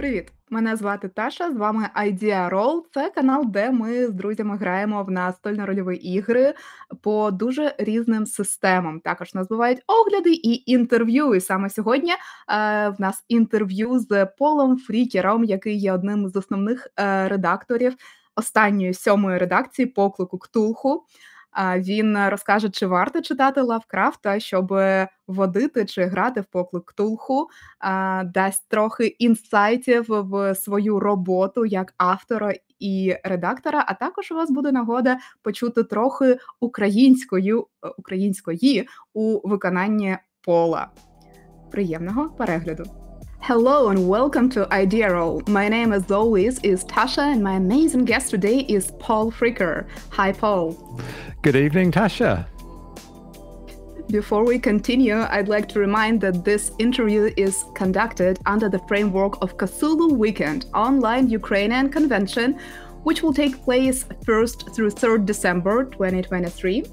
Привіт! Мене звати Таша. З вами Idea Roll. Це канал, де ми з друзями граємо в настольно-рольові ігри по дуже різним системам. Також нас бувають огляди і інтерв'ю. І саме сьогодні е, в нас інтерв'ю з Полом Фрікером, який є одним з основних е, редакторів останньої сьомої редакції поклику Ктулху. Він розкаже, чи варто читати Лавкрафта, щоб водити чи грати в поклик Ктулху, дасть трохи інсайтів в свою роботу як автора і редактора. А також у вас буде нагода почути трохи українською української у виконанні пола. Приємного перегляду! Hello and welcome to Idea Roll. My name, as always, is Tasha, and my amazing guest today is Paul Fricker. Hi, Paul. Good evening, Tasha. Before we continue, I'd like to remind that this interview is conducted under the framework of Cthulhu Weekend online Ukrainian convention, which will take place 1st through 3rd December 2023.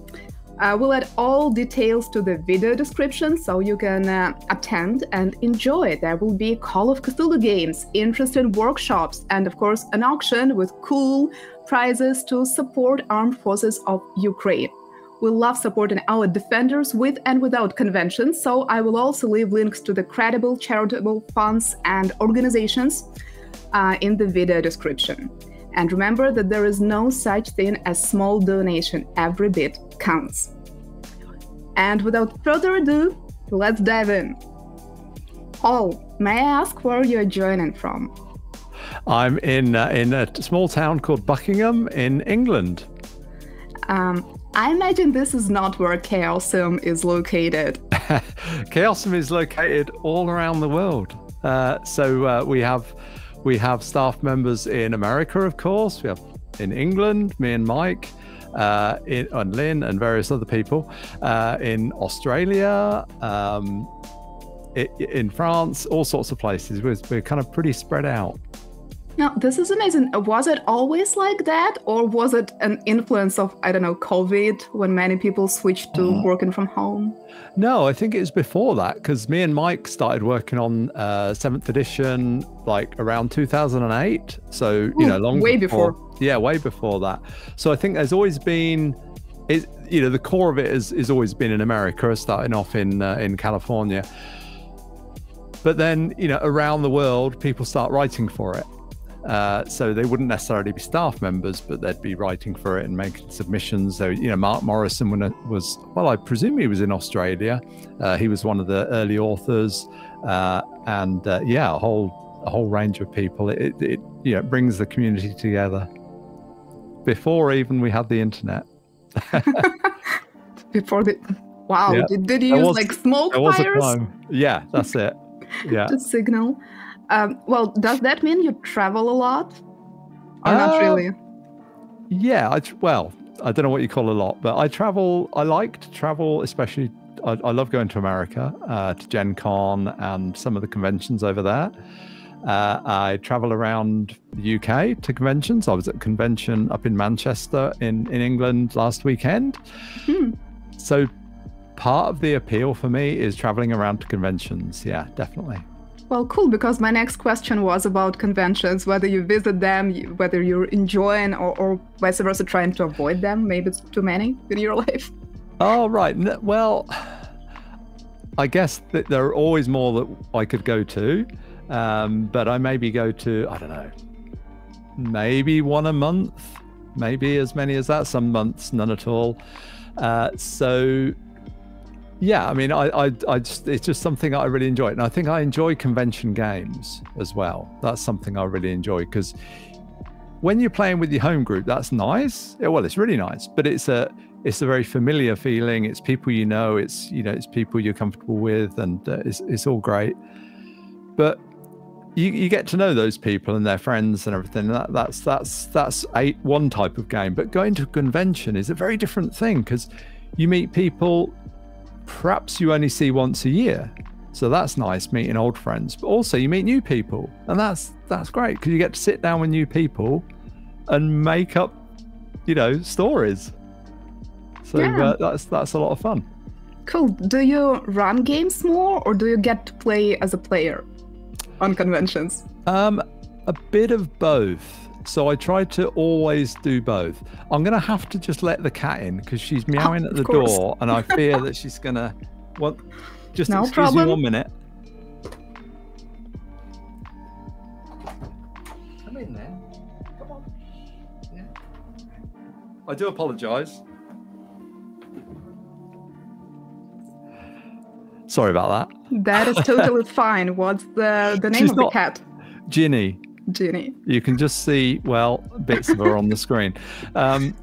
Uh, we'll add all details to the video description so you can uh, attend and enjoy. There will be Call of Cthulhu games, interesting workshops, and of course, an auction with cool prizes to support armed forces of Ukraine. We love supporting our defenders with and without conventions, so I will also leave links to the credible charitable funds and organizations uh, in the video description. And remember that there is no such thing as small donation, every bit counts. And without further ado, let's dive in. Paul, may I ask where you're joining from? I'm in uh, in a small town called Buckingham in England. Um, I imagine this is not where Chaosium is located. Chaosium is located all around the world. Uh, so uh, we have we have staff members in America, of course. We have in England, me and Mike, uh, in, and Lynn, and various other people uh, in Australia, um, in France, all sorts of places. We're, we're kind of pretty spread out. Now, this is amazing. Was it always like that, or was it an influence of, I don't know, COVID when many people switched to uh, working from home? No, I think it was before that because me and Mike started working on uh, seventh edition like around 2008. So, you Ooh, know, long way before. before. Yeah, way before that. So I think there's always been. It, you know, the core of it has, has always been in America, starting off in uh, in California. But then, you know, around the world, people start writing for it. Uh, so they wouldn't necessarily be staff members, but they'd be writing for it and making submissions. So, you know, Mark Morrison was, well, I presume he was in Australia. Uh, he was one of the early authors. Uh, and uh, yeah, a whole, a whole range of people. It, it, you know, brings the community together before even we had the internet. before the, wow, yeah. did, did you use was, like smoke fires? Yeah, that's it. Yeah. to signal. Um, well, does that mean you travel a lot, or uh, not really? Yeah, I, well, I don't know what you call a lot, but I travel. I like to travel, especially. I, I love going to America, uh, to Gen Con and some of the conventions over there. Uh, I travel around the UK to conventions. I was at a convention up in Manchester in, in England last weekend. Hmm. So part of the appeal for me is traveling around to conventions. Yeah, definitely. Well, cool, because my next question was about conventions, whether you visit them, whether you're enjoying or, or vice versa, trying to avoid them. Maybe it's too many in your life. Oh, right. Well, I guess that there are always more that I could go to, um, but I maybe go to, I don't know, maybe one a month, maybe as many as that, some months, none at all. Uh, so yeah, I mean, I, I, I just, it's just something I really enjoy. And I think I enjoy convention games as well. That's something I really enjoy because when you're playing with your home group, that's nice. Yeah, well, it's really nice, but it's a, it's a very familiar feeling. It's people you know. It's you know, it's people you're comfortable with, and uh, it's it's all great. But you, you get to know those people and their friends and everything. That, that's that's that's a one type of game. But going to a convention is a very different thing because you meet people perhaps you only see once a year. So that's nice meeting old friends. But also you meet new people, and that's that's great because you get to sit down with new people and make up, you know, stories. So yeah. uh, that's that's a lot of fun. Cool. Do you run games more, or do you get to play as a player on conventions? Um, a bit of both. So I try to always do both. I'm going to have to just let the cat in because she's oh, meowing Oh, at the course. door, and I fear that she's going to. Well, just No excuse problem. me one minute. Come in then. Come on. Yeah. I do apologise. Sorry about that. That is totally fine. What's the, the name She's of the cat? Ginny. Ginny. You can just see, well, bits of her on the screen. Um,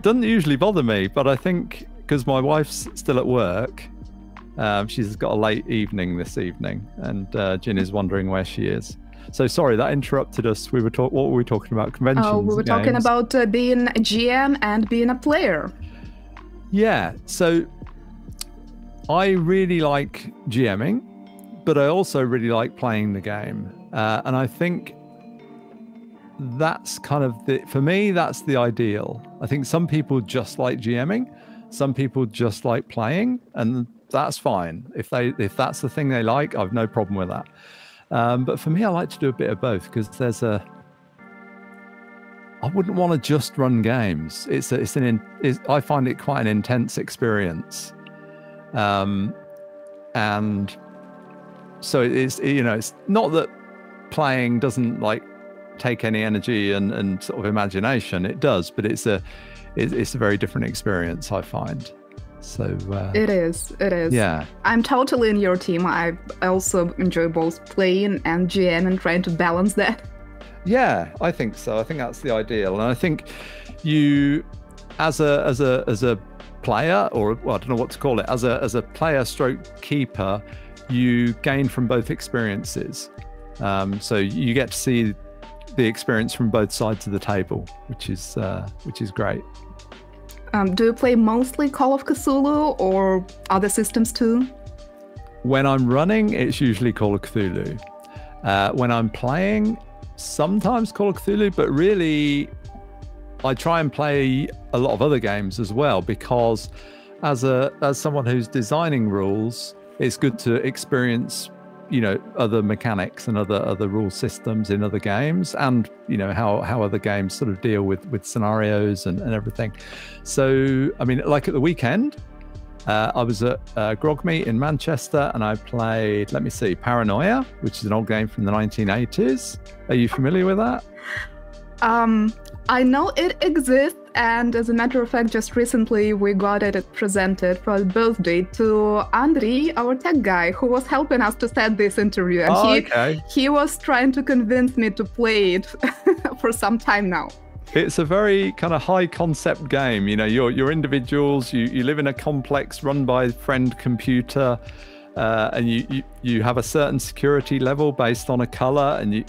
doesn't usually bother me, but I think because my wife's still at work, um, she's got a late evening this evening, and uh, Gin is wondering where she is. So sorry that interrupted us. We were talk. What were we talking about? Conventions. Oh, we were talking games. about uh, being a GM and being a player. Yeah. So I really like GMing, but I also really like playing the game. Uh, and I think that's kind of the, for me, that's the ideal. I think some people just like GMing, some people just like playing, and that's fine. If they, if that's the thing they like, I've no problem with that. Um, but for me, I like to do a bit of both because there's a, I wouldn't want to just run games. It's a, it's an in, it's, I find it quite an intense experience, um, and so it's you know it's not that playing doesn't like take any energy and, and sort of imagination. It does, but it's a it, it's a very different experience. I find. So uh, It is. It is. yeah, I'm totally in your team. I also enjoy both playing and GM and trying to balance that. Yeah, I think so. I think that's the ideal, and I think you, as a as a as a player, or well, I don't know what to call it, as a as a player stroke keeper, you gain from both experiences. Um, so you get to see the experience from both sides of the table, which is uh, which is great. Um, do you play mostly Call of Cthulhu or other systems too? When I'm running, it's usually Call of Cthulhu. Uh, when I'm playing, sometimes Call of Cthulhu, but really, I try and play a lot of other games as well because, as a as someone who's designing rules, it's good to experience, you know, other mechanics and other other rule systems in other games, and you know how how other games sort of deal with with scenarios and, and everything. So, I mean, like at the weekend, uh, I was at uh, Grogmeet in Manchester and I played, let me see, Paranoia, which is an old game from the 1980s. Are you familiar with that? Um, I know it exists, and as a matter of fact, just recently we got it presented for birthday to Andri, our tech guy, who was helping us to set this interview. And Oh, he, okay. he was trying to convince me to play it for some time now. It's a very kind of high concept game. You know, you're, you're individuals, you, you live in a complex run by friend computer, uh, and you, you, you have a certain security level based on a color, and you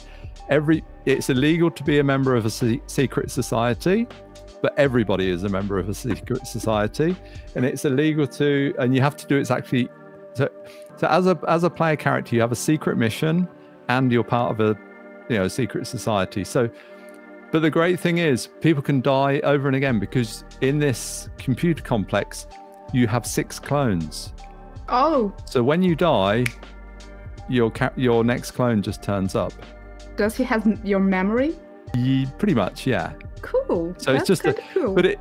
every it's illegal to be a member of a se- secret society but everybody is a member of a secret society and it's illegal to and you have to do it's actually so, so as a as a player character you have a secret mission and you're part of a you know secret society. So but the great thing is people can die over and again because in this computer complex you have six clones. Oh, so when you die your your next clone just turns up does he have your memory? Ye- pretty much yeah Cool. So That's it's just a, cool. but it.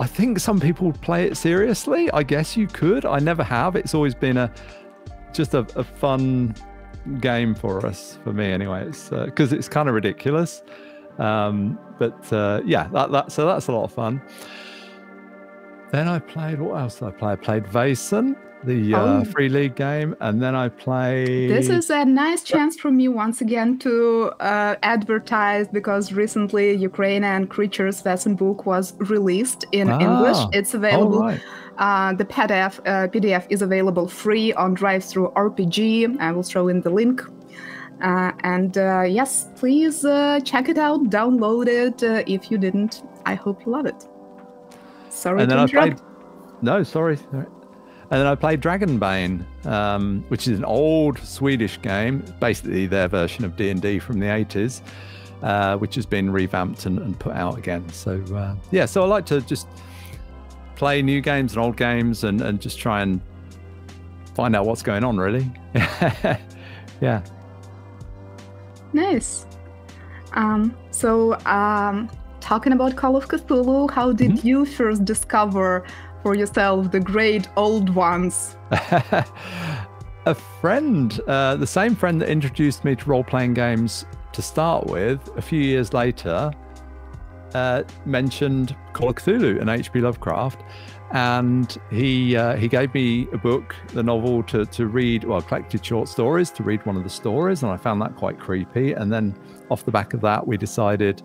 I think some people play it seriously. I guess you could. I never have. It's always been a just a, a fun game for us, for me anyway. It's because it's kind of ridiculous. Um, but uh, yeah, that, that so that's a lot of fun. Then I played what else did I play? I played Vaesen, the uh, Oh. free league game, and then I play. This is a nice chance for me once again to uh, advertise because recently Ukrainian Creatures Lesson book was released in English. Ah, It's Oh, available. right. Uh, the PDF uh, PDF is available free on Drive-Through RPG. I will throw in the link. Uh, and uh, yes, please uh, check it out, download it uh, if you didn't. I hope you love it. Sorry and to interrupt. played. No, sorry. sorry. And then I played Dragonbane, um, which is an old Swedish game, basically their version of D and D from the eighties, uh, which has been revamped and, and put out again. So uh, yeah, so I like to just play new games and old games and, and just try and find out what's going on. Really, yeah. Nice. Um, so, um, talking about Call of Cthulhu, how did mm-hmm. you first discover for yourself the great old ones? a friend, uh, the same friend that introduced me to role playing games to start with, a few years later, uh, mentioned Call of Cthulhu and H.P. Lovecraft. And he uh, he gave me a book, the novel, to, to read, well, collected short stories to read one of the stories. And I found that quite creepy. And then off the back of that, we decided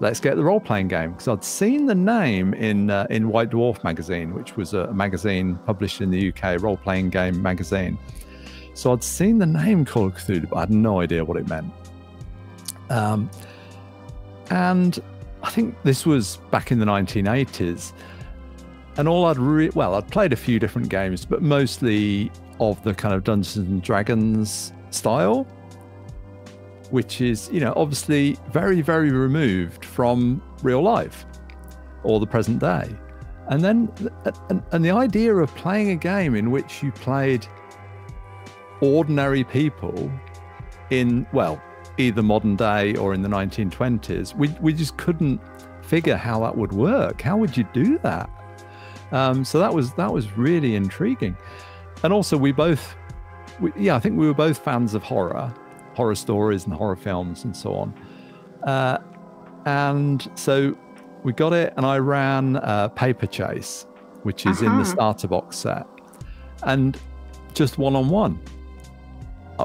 let's get the role playing game because I'd seen the name in uh, in White Dwarf magazine, which was a magazine published in the UK, role playing game magazine. So I'd seen the name Call of Cthulhu, but I had no idea what it meant. Um, and I think this was back in the 1980s. And all I'd re- well, I'd played a few different games, but mostly of the kind of Dungeons and Dragons style which is, you know, obviously very, very removed from real life or the present day. And then, and, the idea of playing a game in which you played ordinary people in, well, either modern day or in the 1920s, we, we just couldn't figure how that would work. How would you do that? Um, so that was that was really intriguing, and also we both, we, yeah, I think we were both fans of horror, horror stories and horror films and so on. Uh, and so we got it, and I ran uh, Paperchase, which is uh-huh. in the uh-huh. starter box set, and just one on one,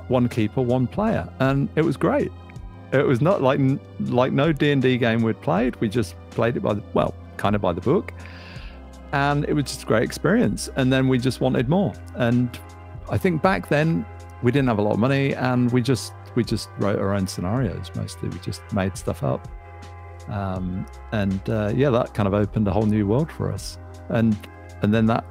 one keeper, one player, and it was great. It was not like like no D and D game we'd played. We just played it by the well, kind of by the book, and it was just a great experience. And then we just wanted more. And I think back then we didn't have a lot of money, and we just we just wrote our own scenarios mostly. We just made stuff up. Um, and uh, yeah, that kind of opened a whole new world for us. And and then that,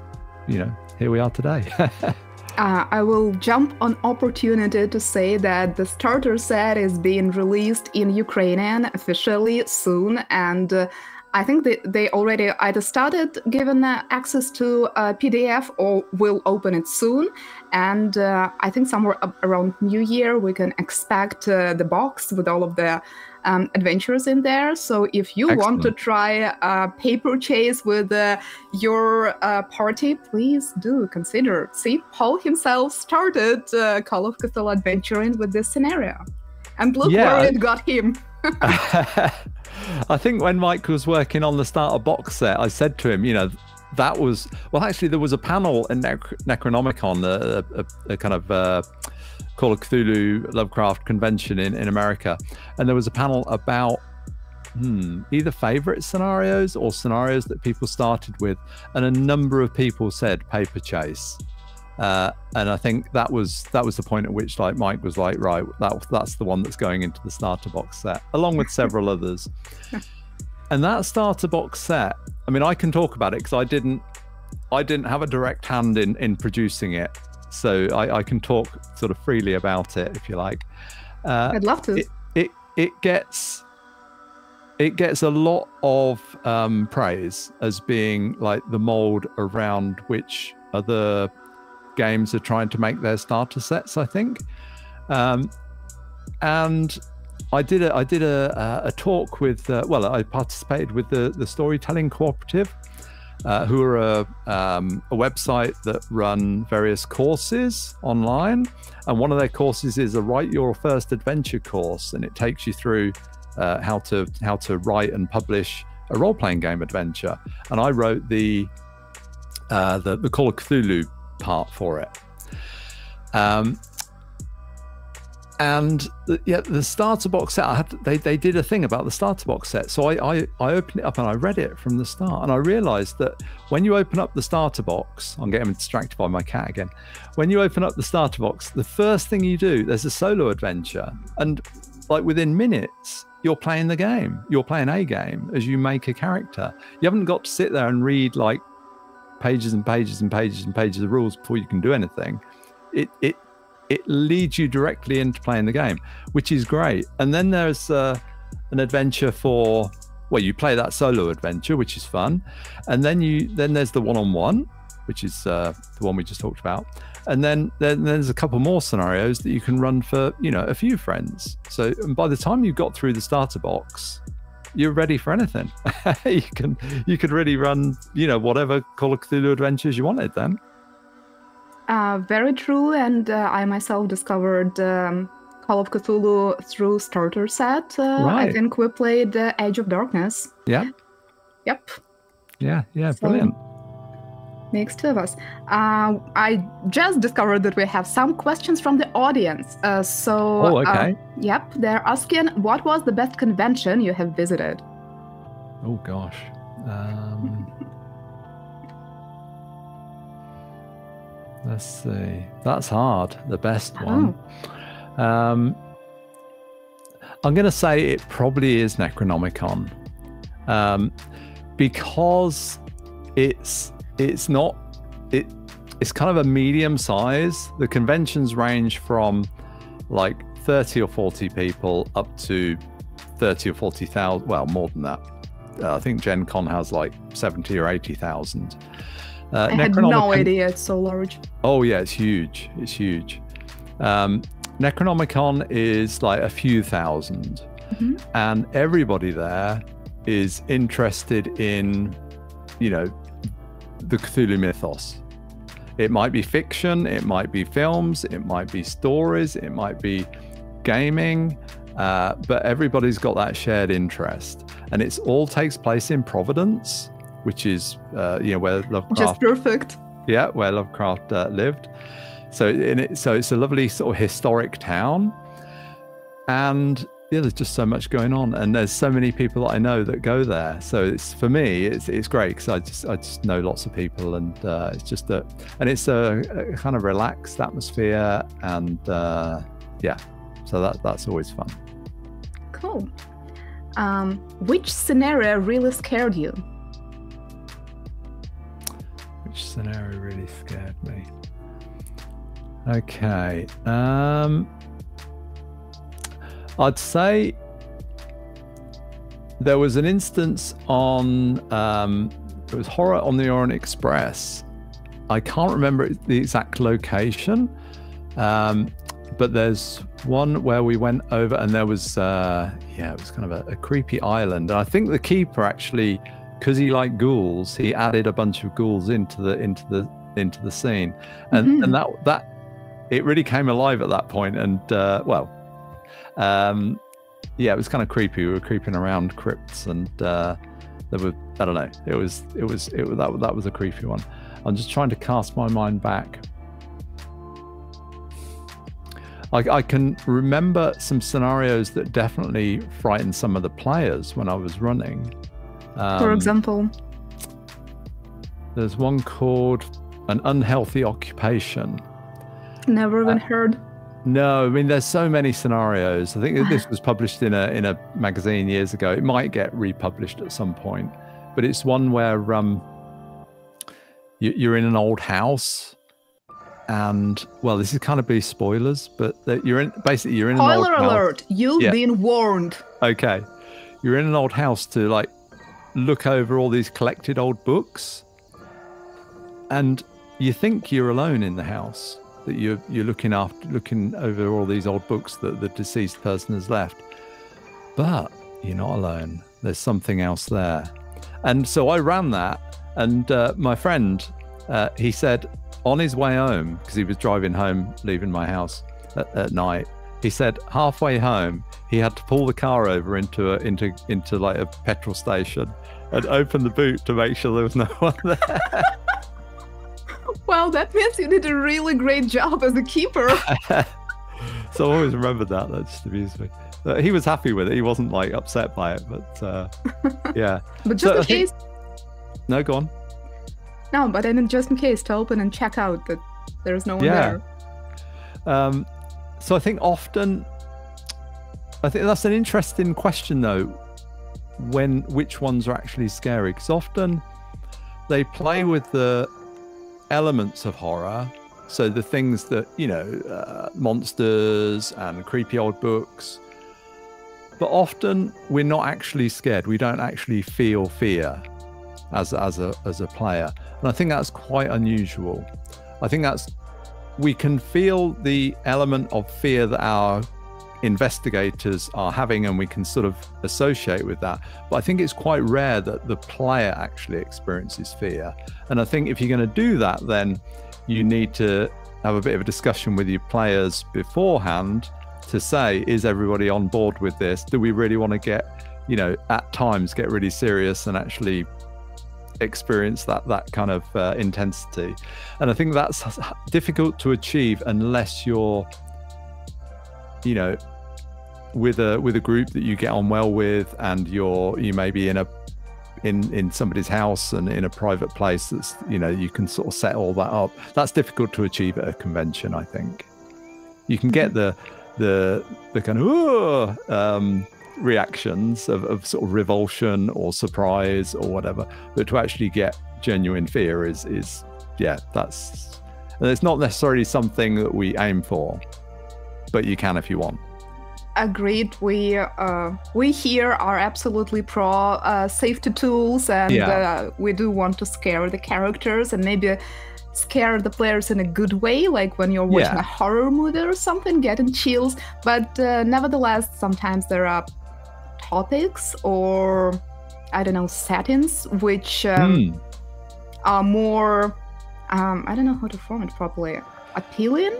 you know, here we are today. Uh, I will jump on opportunity to say that the starter set is being released in Ukrainian officially soon, and uh, I think they, they already either started giving uh, access to uh, PDF or will open it soon. And uh, I think somewhere around New Year, we can expect uh, the box with all of the um, adventures in there. So if you Excellent. want to try a paper chase with uh, your uh, party, please do consider. See, Paul himself started Call of Cthulhu adventuring with this scenario. And look yeah. where it got him. I think when Mike was working on the starter box set, I said to him, you know, that was well. Actually, there was a panel in Necronomicon, a, a, a kind of uh, Call of Cthulhu Lovecraft convention in in America, and there was a panel about hmm, either favorite scenarios or scenarios that people started with, and a number of people said Paperchase. Uh, and I think that was that was the point at which like Mike was like, right, that that's the one that's going into the starter box set, along with several others. And that starter box set, I mean, I can talk about it because I didn't I didn't have a direct hand in in producing it, so I, I can talk sort of freely about it if you like. Uh, I'd love to. It, it it gets it gets a lot of um, praise as being like the mold around which other games are trying to make their starter sets, I think. Um, and I did a I did a, a talk with uh, well I participated with the the Storytelling Cooperative, uh, who are a um, a website that run various courses online, and one of their courses is a Write Your First Adventure course, and it takes you through uh, how to how to write and publish a role playing game adventure. And I wrote the uh, the, the Call of Cthulhu part for it. Um, and the, yeah, the starter box set, to, they, they did a thing about the starter box set. So I, I, I opened it up and I read it from the start. And I realized that when you open up the starter box, I'm getting distracted by my cat again. When you open up the starter box, the first thing you do, there's a solo adventure. And like within minutes, you're playing the game. You're playing a game as you make a character. You haven't got to sit there and read like pages and pages and pages and pages of rules before you can do anything. It it it leads you directly into playing the game, which is great. And then there's uh, an adventure for well, you play that solo adventure, which is fun, and then you then there's the one-on-one, which is uh, the one we just talked about, and then, then there's a couple more scenarios that you can run for you know a few friends. So and by the time you've got through the starter box, you're ready for anything. you can you could really run you know whatever Call of Cthulhu adventures you wanted then. Uh, very true, and uh, I myself discovered um, Call of Cthulhu through starter set. Uh, Right. I think we played uh, Edge of Darkness. Yeah, Yep, yeah, yeah, So- brilliant. makes two of us. Uh, I just discovered that we have some questions from the audience. Uh, so, Oh, uh, okay. yep, they're asking what was the best convention you have visited? Oh gosh. Um, let's see. That's hard. The best one. Um, I'm going to say it probably is Necronomicon, um, because it's it's not it it's kind of a medium size. The conventions range from like 30 or 40 people up to 30 or 40,000. Well, more than that. Uh, I think Gen Con has like 70 or 80,000. Uh, I had no idea it's so large. Oh yeah, it's huge. It's huge. Um, Necronomicon is like a few 1000 Mhm. and everybody there is interested in, you know, the Cthulhu mythos. It might be fiction, it might be films, it might be stories, it might be gaming, uh, but everybody's got that shared interest, and it's all takes place in Providence, which is uh, you know where Lovecraft Just perfect. yeah, where Lovecraft uh, lived. So in it, so it's a lovely sort of historic town, and yeah, there's just so much going on, and there's so many people that I know that go there. So it's for me, it's it's great because I just I just know lots of people, and uh, it's just a and it's a, a kind of relaxed atmosphere, and uh, yeah, so that that's always fun. Cool. Um, which scenario really scared you? Which scenario really scared me? Okay. Um I'd say there was an instance on um it was horror on the Orient Express. I can't remember the exact location. Um but there's one where we went over and there was uh yeah, it was kind of a, a creepy island. And I think the keeper actually because he liked ghouls, he added a bunch of ghouls into the into the into the scene, and Mhm. and that that it really came alive at that point. And uh, well, um, yeah, it was kind of creepy. We were creeping around crypts, and uh, there were I don't know. It was it was it was that that was a creepy one. I'm just trying to cast my mind back. I, I can remember some scenarios that definitely frightened some of the players when I was running. For Um, example, there's one called an unhealthy occupation. never uh, even heard. No, I mean there's so many scenarios. I think this was published in a in a magazine years ago. It might get republished at some point, but it's one where um you, you're in an old house, and well, this is kind of be spoilers, but that you're in basically you're in an old Spoiler house. alert! You've Yeah. been warned. Okay. You're in an old house to like look over all these collected old books. And you think you're alone in the house, that you're you're looking after looking over all these old books that the deceased person has left. But you're not alone. There's something else there. And so I ran that and uh, my friend uh, he said on his way home because he was driving home leaving my house at, at night he said halfway home he had to pull the car over into a into into like a petrol station and open the boot to make sure there was no one there. Well, that means you did a really great job as a keeper. so I always remember that. That just amused me. Uh, he was happy with it. He wasn't like upset by it, but uh, yeah. But just So in I think- case, No, go on. no, but then just in case to open and check out that there's no one Yeah. there. Um, so I think often, I think that's an interesting question though. When which ones are actually scary? Because often they play with the elements of horror. So the things that you know, uh, monsters and creepy old books. But often we're not actually scared. We don't actually feel fear as as a as a player, and I think that's quite unusual. I think that's we can feel the element of fear that our investigators are having and we can sort of associate with that. But i think it's quite rare that the player actually experiences fear. And i think if you're going to do that then you need to have a bit of a discussion with your players beforehand to say is everybody on board with this? Do we really want to get you know at times get really serious and actually experience that that kind of uh, intensity. And i think that's difficult to achieve unless you're you know with a with a group that you get on well with and you're you may be in a in in somebody's house and in a private place that's you know you can sort of set all that up. That's difficult to achieve at a convention i think. You can get the the the kind of um, reactions of, of sort of revulsion or surprise or whatever but to actually get genuine fear is is yeah that's and it's not necessarily something that we aim for but you can if you want agreed we uh, we here are absolutely pro uh, safety tools and yeah. uh, we do want to scare the characters and maybe scare the players in a good way like when you're watching yeah. a horror movie or something getting chills but uh, nevertheless sometimes there are topics or i don't know settings which um, mm. are more um, i don't know how to form it properly appealing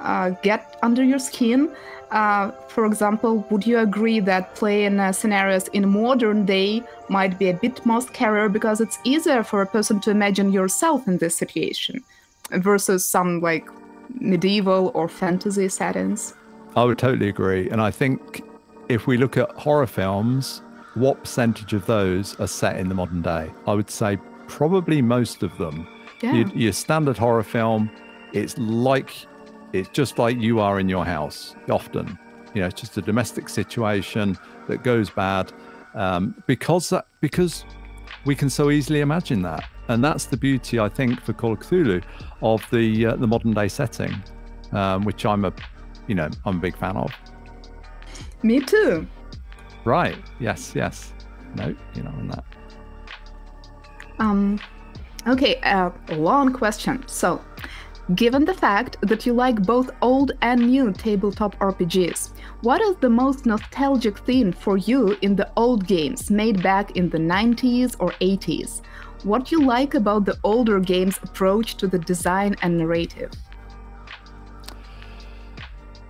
uh, get under your skin uh, for example, would you agree that playing uh, scenarios in modern day might be a bit more scarier because it's easier for a person to imagine yourself in this situation versus some like medieval or fantasy settings? I would totally agree. And I think if we look at horror films, what percentage of those are set in the modern day? I would say probably most of them. Yeah. your standard horror film, it's like it's just like you are in your house often. You know, it's just a domestic situation that goes bad um, because that, because we can so easily imagine that, and that's the beauty I think for Call of Cthulhu of the uh, the modern day setting, um, which I'm a you know I'm a big fan of. Me too. Right. Yes. Yes. No. You know, in that. Um. Okay. Uh, long question. So, Given the fact that you like both old and new tabletop RPGs, what is the most nostalgic theme for you in the old games made back in the 90s or 80s? What do you like about the older games' approach to the design and narrative?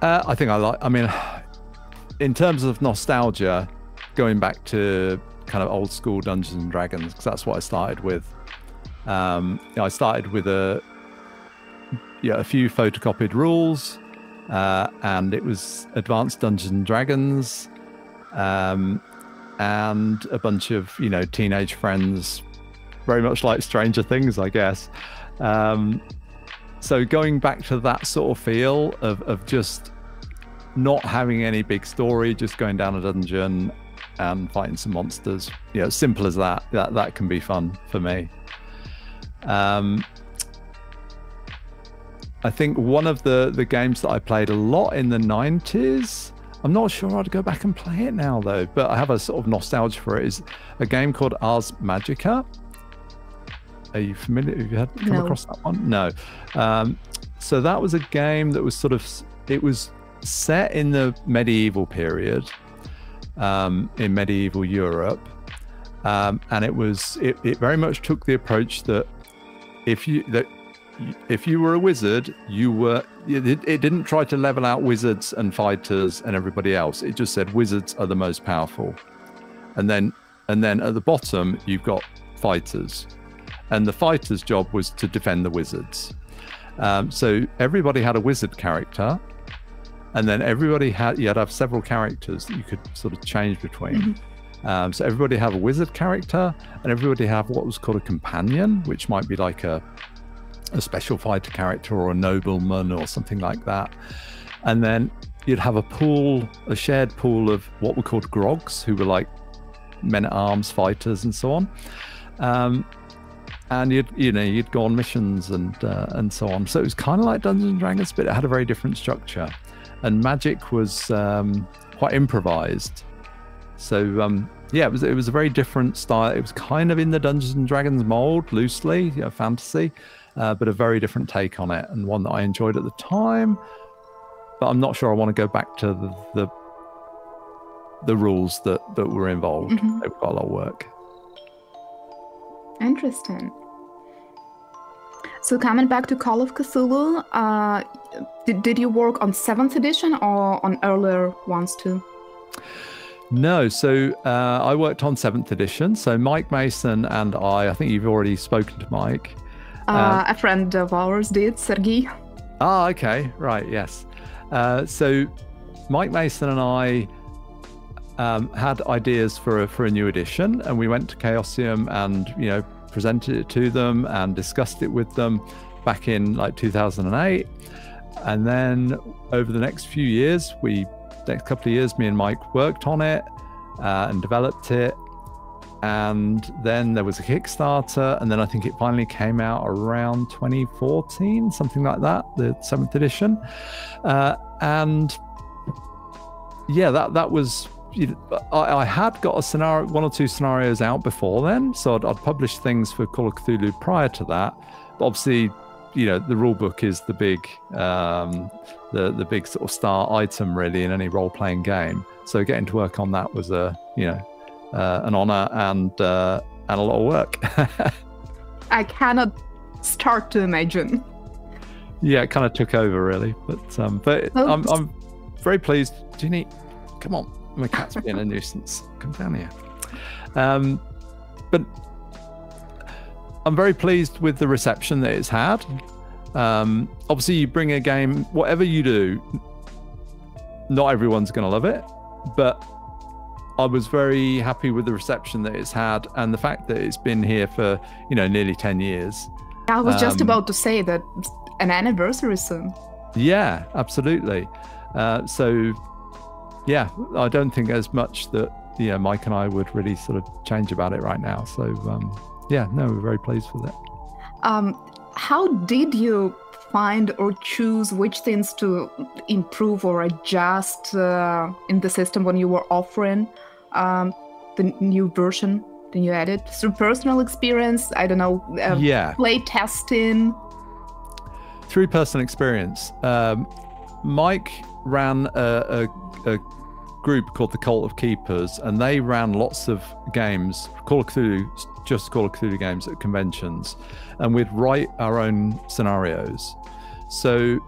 Uh, I think I like, I mean, in terms of nostalgia, going back to kind of old school Dungeons and Dragons, because that's what I started with. Um, you know, I started with a yeah, a few photocopied rules, uh, and it was Advanced Dungeons and Dragons, um, and a bunch of you know teenage friends, very much like Stranger Things, I guess. Um, so going back to that sort of feel of of just not having any big story, just going down a dungeon and fighting some monsters. You know, simple as that. That that can be fun for me. Um, I think one of the the games that I played a lot in the 90s. I'm not sure I'd go back and play it now though, but I have a sort of nostalgia for it. Is a game called Ars Magica. Are you familiar? Have you had come no. across that one? No. Um, so that was a game that was sort of it was set in the medieval period, um, in medieval Europe, um, and it was it, it very much took the approach that if you that if you were a wizard, you were. It, it, didn't try to level out wizards and fighters and everybody else. It just said wizards are the most powerful, and then and then at the bottom you've got fighters, and the fighters' job was to defend the wizards. Um, so everybody had a wizard character, and then everybody had you had to have several characters that you could sort of change between. Mm-hmm. Um, so everybody have a wizard character, and everybody have what was called a companion, which might be like a a special fighter character or a nobleman or something like that. And then you'd have a pool, a shared pool of what were called grogs, who were like men at arms fighters and so on. Um, and you'd you know you'd go on missions and uh, and so on. So it was kind of like Dungeons and Dragons, but it had a very different structure. And magic was um, quite improvised. So um, yeah, it was it was a very different style. It was kind of in the Dungeons and Dragons mold, loosely, you know, fantasy, uh, but a very different take on it, and one that I enjoyed at the time. But I'm not sure I want to go back to the the, the rules that that were involved. Mhm. They were quite a lot of work. Interesting. So coming back to Call of Cthulhu, uh, did, did you work on seventh edition or on earlier ones too? No, so uh, I worked on seventh edition. So Mike Mason and I, I think you've already spoken to Mike. Uh, a friend of ours did, Sergey. Ah, okay, right, yes. Uh, so Mike Mason and I um, had ideas for a, for a new edition, and we went to Chaosium and you know presented it to them and discussed it with them back in like 2008. And then over the next few years, we next couple of years, me and Mike worked on it uh, and developed it. And then there was a Kickstarter, and then I think it finally came out around 2014, something like that, the seventh edition. Uh, and yeah, that that was. I, I had got a scenario, one or two scenarios out before then, so I'd, I'd published things for Call of Cthulhu prior to that. But obviously, you know, the rule book is the big, um, the the big sort of star item really in any role playing game. So getting to work on that was a, you know, uh, an honor and uh, and a lot of work. I cannot start to imagine. yeah, it kind of took over really, but um, but Oh. I'm I'm very pleased. Ginny, come on, my cat's being a nuisance. Come down here. Um, but I'm very pleased with the reception that it's had. Um, obviously, you bring a game, whatever you do, not everyone's going to love it, but I was very happy with the reception that it's had and the fact that it's been here for you know nearly ten years. I was just Um, about to say that an anniversary soon. Yeah, absolutely. Uh, so, yeah, I don't think there's much that you know Mike and I would really sort of change about it right now. So, um, yeah, no, we're very pleased with it. Um, how did you find or choose which things to improve or adjust uh, in the system when you were offering um, the new version, the new edit? Through personal experience, I don't know, uh, yeah, play testing. through personal experience, um, Mike ran a, a, a group called the Cult of Keepers, and they ran lots of games, Call of Cthulhu, just Call of Cthulhu games at conventions, and we'd write our own scenarios. So,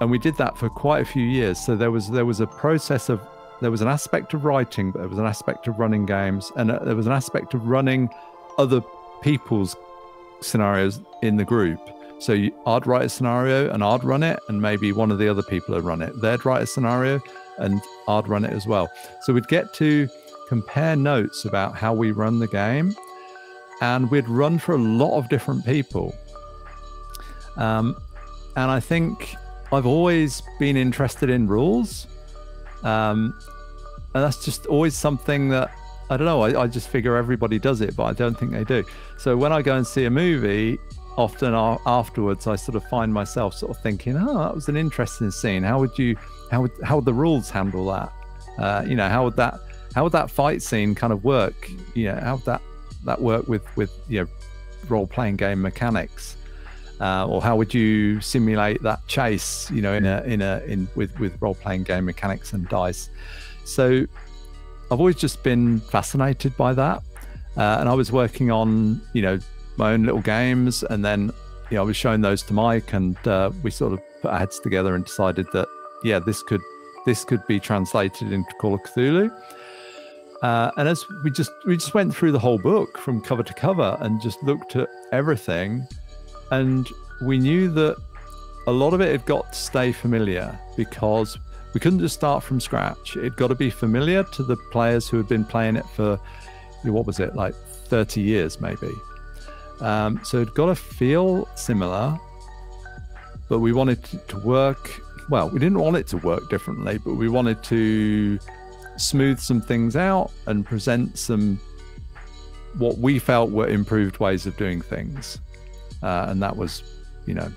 and we did that for quite a few years. So there was there was a process of there was an aspect of writing, but there was an aspect of running games, and uh, there was an aspect of running other people's scenarios in the group. So you, I'd write a scenario and I'd run it, and maybe one of the other people would run it. They'd write a scenario and I'd run it as well. So we'd get to compare notes about how we run the game, and we'd run for a lot of different people. Um, and I think I've always been interested in rules. Um, and that's just always something that I don't know. I, I just figure everybody does it, but I don't think they do. So when I go and see a movie, often afterwards, I sort of find myself sort of thinking, "Oh, that was an interesting scene. How would you, how would, how would the rules handle that? Uh, you know, how would that, how would that fight scene kind of work? You know, how would that that work with with you know role playing game mechanics? Uh, or how would you simulate that chase? You know, in a in a in with with role playing game mechanics and dice. So I've always just been fascinated by that. Uh, and I was working on, you know, my own little games. And then, you know, I was showing those to Mike and uh, we sort of put our heads together and decided that, yeah, this could, this could be translated into Call of Cthulhu. Uh, and as we just, we just went through the whole book from cover to cover and just looked at everything. And we knew that a lot of it had got to stay familiar because we couldn't just start from scratch. It got to be familiar to the players who had been playing it for what was it like 30 years maybe. Um, so it got to feel similar, but we wanted to work. Well, we didn't want it to work differently, but we wanted to smooth some things out and present some what we felt were improved ways of doing things. Uh, and that was, you know,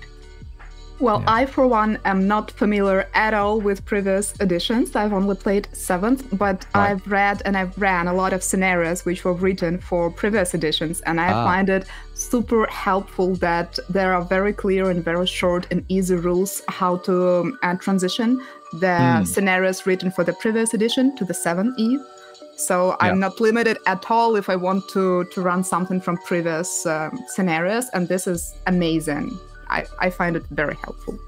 Well, Yeah. I, for one, am not familiar at all with previous editions. I've only played seventh, but Right. I've read and I've ran a lot of scenarios which were written for previous editions, and I Ah. find it super helpful that there are very clear and very short and easy rules how to um, uh, transition the Hmm. scenarios written for the previous edition to the 7e. So I'm Yeah. not limited at all if I want to to run something from previous um, scenarios, and this is amazing. I, I find it very helpful.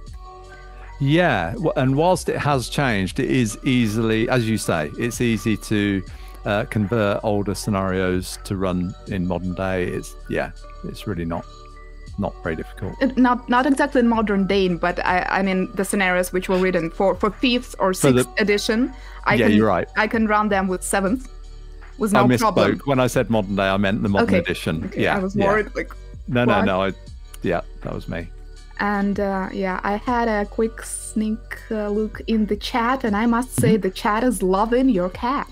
Yeah, and whilst it has changed, it is easily, as you say, it's easy to uh, convert older scenarios to run in modern day. It's yeah, it's really not not very difficult. Not not exactly in modern day, but I, I mean the scenarios which were written for for fifth or For the- sixth edition. I yeah, can you're right. I can run them with seventh with I no misspoke problem. when I said modern day. I meant the modern Okay, edition. Okay, yeah, I was yeah. worried like No, no, no. I, yeah, that was me. And uh, yeah, I had a quick sneak uh, look in the chat, and I must say the chat is loving your cat.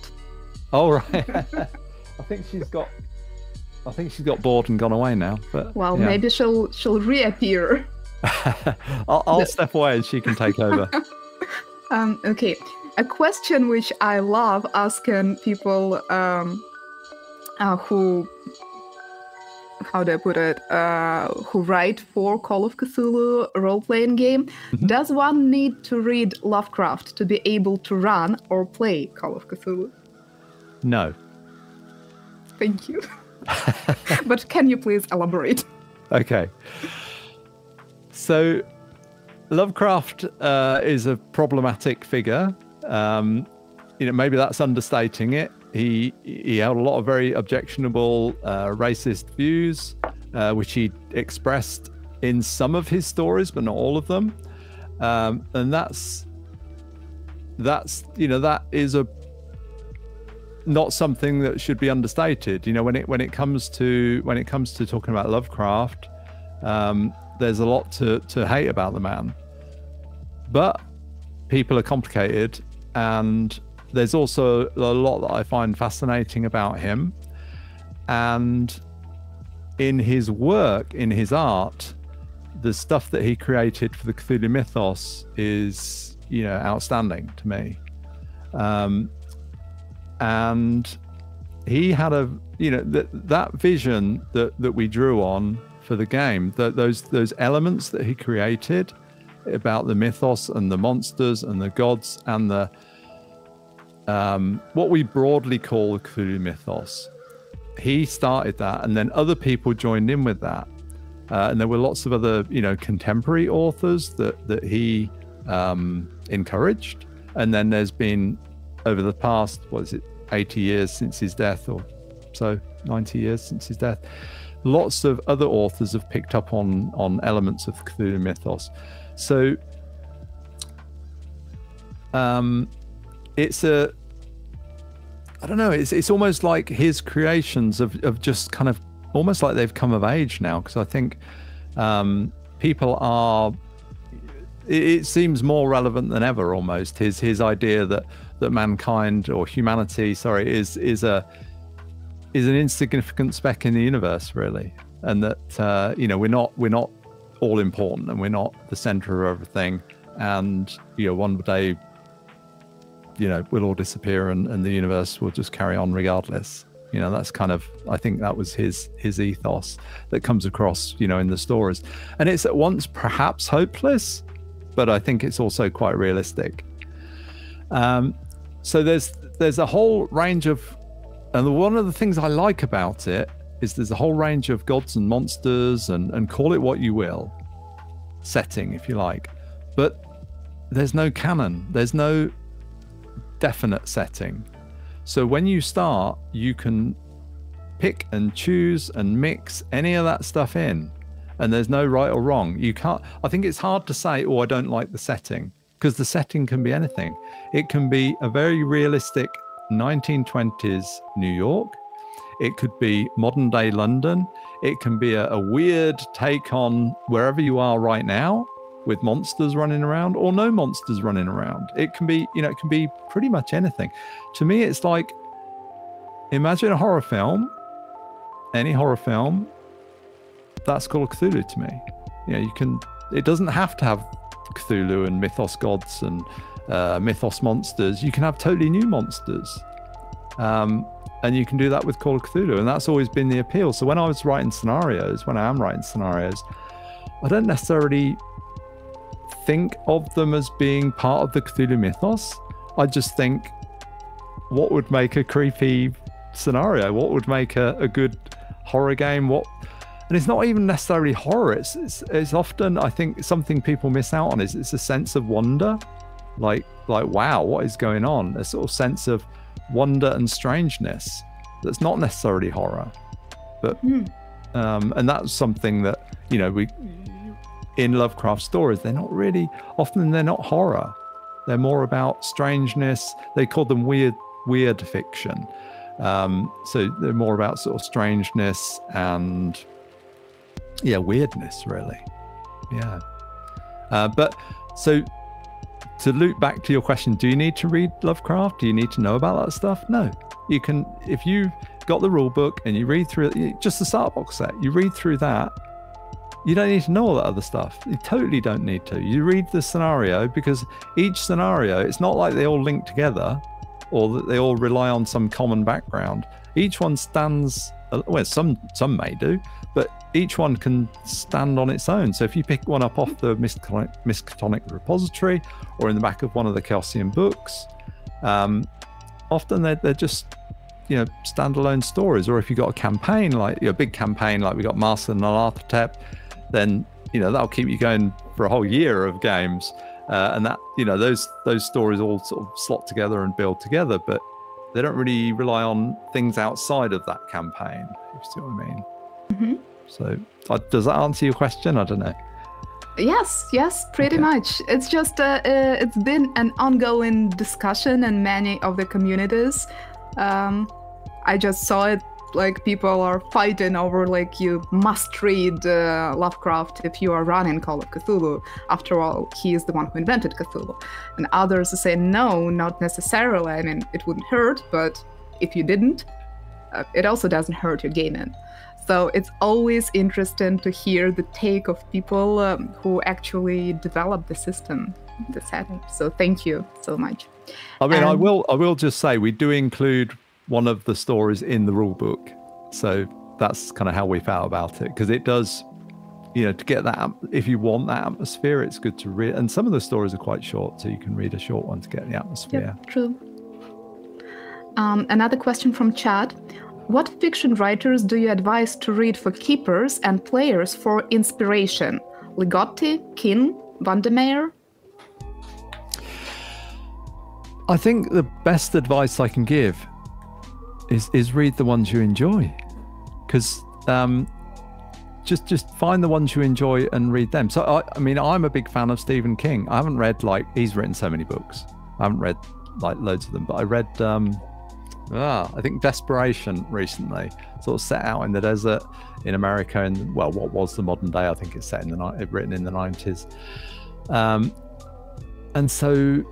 Oh right. I think she's got. I think she's got bored and gone away now. But Well, yeah. maybe she'll she'll reappear. I'll, I'll step away and she can take over. Um, okay, a question which I love asking people um, uh, who, how do I put it, uh, who write for Call of Cthulhu role playing game. Mhm. Does one need to read Lovecraft to be able to run or play Call of Cthulhu? no. Thank you. but can you please elaborate? Okay. So, Lovecraft uh, is a problematic figure. Um, you know, maybe that's understating it. He he held a lot of very objectionable uh, racist views, uh, which he expressed in some of his stories, but not all of them. Um, and that's that's you know that is a not something that should be understated. You know, when it when it comes to when it comes to talking about Lovecraft, um, there's a lot to to hate about the man. But people are complicated, and there's also a lot that I find fascinating about him. And in his work, in his art, the stuff that he created for the Cthulhu mythos is, you know, outstanding to me. Um, and he had a you know that that vision that that we drew on for the game that those those elements that he created about the mythos and the monsters and the gods and the um, what we broadly call the Cthulhu mythos. He started that, and then other people joined in with that, uh, and there were lots of other, you know, contemporary authors that that he um, encouraged. And then there's been over the past, what is it, 80 years since his death, or so, 90 years since his death. Lots of other authors have picked up on on elements of Cthulhu mythos. So, um, it's a, I don't know, it's it's almost like his creations of of just kind of almost like they've come of age now because I think um, people are it, it seems more relevant than ever almost his his idea that that mankind or humanity sorry is is a is an insignificant speck in the universe really. And that uh, you know we're not we're not all important and we're not the center of everything. And you know one day you know we'll all disappear and, and the universe will just carry on regardless. You know that's kind of i think that was his his ethos that comes across you know in the stories. And it's at once perhaps hopeless but i think it's also quite realistic. Um so there's there's a whole range of and one of the things i like about it is there's a whole range of gods and monsters and and call it what you will setting if you like. But there's no canon. There's no definite setting so when you start, you can pick and choose and mix any of that stuff in, and there's no right or wrong. You can't. I think it's hard to say, "Oh, I don't like the setting," because the setting can be anything. It can be a very realistic 1920s New York. It could be modern day London. It can be a, a weird take on wherever you are right now with monsters running around or no monsters running around. It can be, you know, it can be pretty much anything. To me, it's like imagine a horror film, any horror film, that's Call of Cthulhu to me. You know, you can it doesn't have to have Cthulhu and mythos gods and uh, mythos monsters. You can have totally new monsters. Um, and you can do that with Call of Cthulhu. And that's always been the appeal. So when I was writing scenarios, when I am writing scenarios, I don't necessarily think of them as being part of the Cthulhu mythos. I just think what would make a creepy scenario? What would make a, a good horror game? What and it's not even necessarily horror. It's, it's it's often I think something people miss out on is it's a sense of wonder, like like wow, what is going on? A sort of sense of wonder and strangeness that's not necessarily horror, but mm. um, and that's something that you know we in Lovecraft stories they're not really often they're not horror. They're more about strangeness. They call them weird weird fiction. Um, so they're more about sort of strangeness and yeah, weirdness, really. Yeah. Uh, but so to loop back to your question, do you need to read Lovecraft? Do you need to know about that stuff? No. You can, if you've got the rule book and you read through just the start box set, you read through that. You don't need to know all that other stuff. You totally don't need to. You read the scenario because each scenario, it's not like they all link together or that they all rely on some common background. Each one stands, uh, well, some some may do, but each one can stand on its own. So if you pick one up off the Miskatonic repository or in the back of one of the Chaosium books, um, often they're, they're just you know standalone stories. Or if you've got a campaign like a big campaign like we got Masks of Nyarlathotep, then you know that'll keep you going for a whole year of games uh, and that you know those those stories all sort of slot together and build together, but they don't really rely on things outside of that campaign. If you see what I mean. Mm-hmm. So uh, does that answer your question? I don't know. Yes, yes, pretty okay. much. It's just uh, uh, it's been an ongoing discussion in many of the communities. Um, I just saw it like people are fighting over like you must read uh, Lovecraft if you are running Call of Cthulhu. After all, he is the one who invented Cthulhu. And others say no, not necessarily. I mean, it wouldn't hurt, but if you didn't, uh, it also doesn't hurt your gaming. So it's always interesting to hear the take of people um, who actually develop the system, the setting. So thank you so much. I mean, I will I will just say we do include one of the stories in the rule book. So that's kind of how we felt about it because it does, you know, to get that, if you want that atmosphere, it's good to read. And some of the stories are quite short, so you can read a short one to get the atmosphere. Yep, true. Um, another question from Chad. What fiction writers do you advise to read for keepers and players for inspiration? Ligotti, King, Vandermeer? I think the best advice I can give is is read the ones you enjoy, because um, just just find the ones you enjoy and read them. So I, I mean, I'm a big fan of Stephen King. I haven't read like he's written so many books. I haven't read like loads of them, but I read um, ah, I think Desperation recently, sort of set out in the desert in America, and well, what was the modern day? I think it's set in the night. Written in the nineties. Um, and so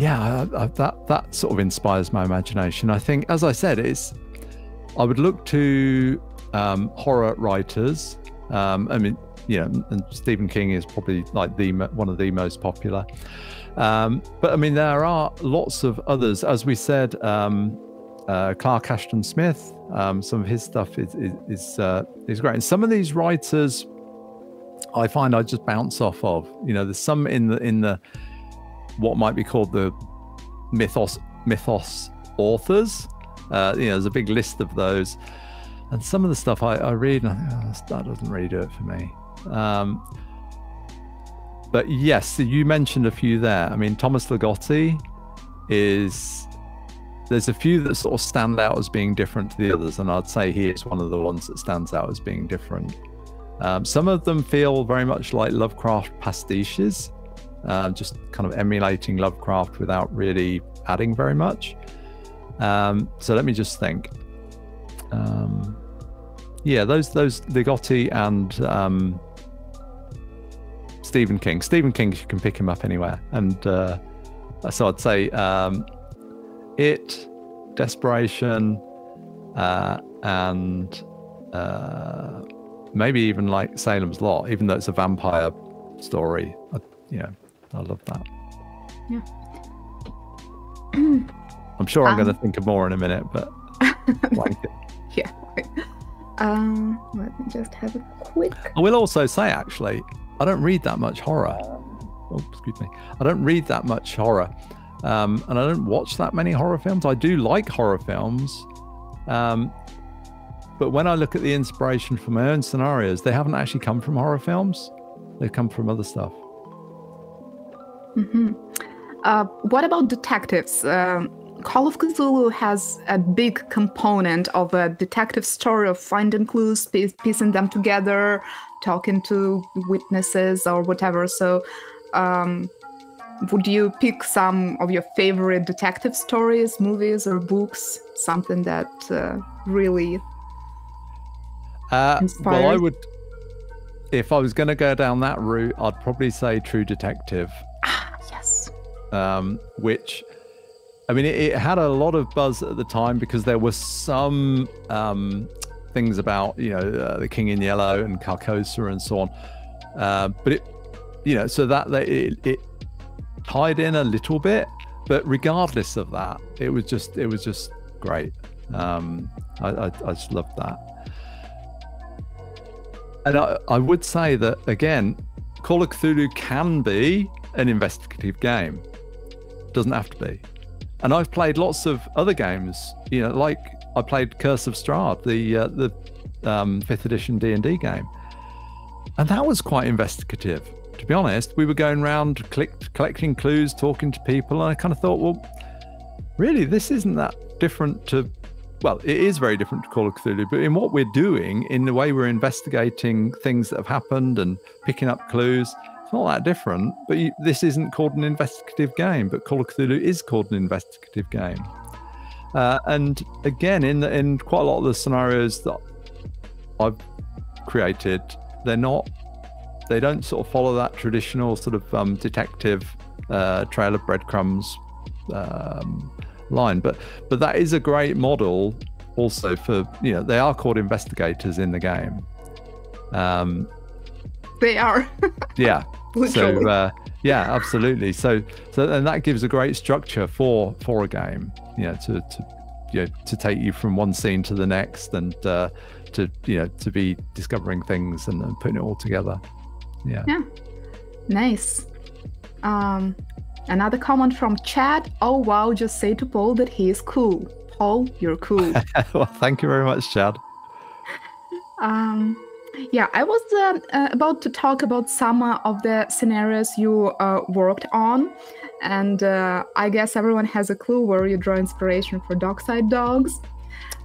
yeah, I, I, that that sort of inspires my imagination. I think, as I said, it's I would look to um, horror writers. Um, I mean, you know, and Stephen King is probably like the one of the most popular. Um, but I mean, there are lots of others. As we said, um, uh, Clark Ashton Smith. Um, some of his stuff is is is, uh, is great. And some of these writers, I find I just bounce off of. You know, there's some in the in the what might be called the mythos mythos authors. Uh, you know, there's a big list of those, and some of the stuff I, I read, I think oh, that doesn't really do it for me. Um, but yes, you mentioned a few there. I mean, Thomas Ligotti is there's a few that sort of stand out as being different to the others, and I'd say he is one of the ones that stands out as being different. Um, some of them feel very much like Lovecraft pastiches, uh, just kind of emulating Lovecraft without really adding very much. Um, so let me just think. Um, yeah, those those Ligotti and um, Stephen King. Stephen King, you can pick him up anywhere, and uh, so I'd say um, it, Desperation, uh, and uh, maybe even like Salem's Lot, even though it's a vampire story. I, yeah, I love that. Yeah. I'm sure I'm Um, going to think of more in a minute, but like yeah. Um, let me just have a quick. I will also say, actually, I don't read that much horror. Oh, excuse me. I don't read that much horror, um, and I don't watch that many horror films. I do like horror films, um, but when I look at the inspiration for my own scenarios, they haven't actually come from horror films. They've come from other stuff. Mhm. Uh, what about detectives? Um, Call of Cthulhu has a big component of a detective story of finding clues, piece- piecing them together, talking to witnesses or whatever. So, um, would you pick some of your favorite detective stories, movies, or books? Something that uh, really Uh, well, I would, if I was going to go down that route, I'd probably say True Detective. Um, which I mean, it, it had a lot of buzz at the time because there were some um, things about you know uh, the King in Yellow and Carcosa and so on, uh, but it you know so that that it, it tied in a little bit, but regardless of that, it was just it was just great. Um, I, I, I just loved that. And I, I would say that again, Call of Cthulhu can be an investigative game. Doesn't have to be. And I've played lots of other games. You know, like I played Curse of Strahd, the uh, the um, fifth edition D and D game, and that was quite investigative. To be honest, we were going around click, collecting clues, talking to people, and I kind of thought, well, really, this isn't that different to well, it is very different to Call of Cthulhu, but in what we're doing, in the way we're investigating things that have happened and picking up clues, it's not that different. But you, this isn't called an investigative game, but Call of Cthulhu is called an investigative game. Uh, and again, in the, in quite a lot of the scenarios that I've created, they're not, they don't sort of follow that traditional sort of um, detective uh, trail of breadcrumbs um, line. But but that is a great model also for you know they are called investigators in the game. Um, they are yeah. literally. So uh, yeah, absolutely. So so and that gives a great structure for for a game. You know to to you know to take you from one scene to the next and uh, to you know to be discovering things and, and putting it all together. Yeah. Yeah. Nice. Um, another comment from Chad. Oh wow, just say to Paul that he is cool. Paul, you're cool. well, thank you very much, Chad. um, yeah, I was uh, uh, about to talk about some uh, of the scenarios you uh, worked on, and uh, I guess everyone has a clue where you draw inspiration for Dockside Dogs.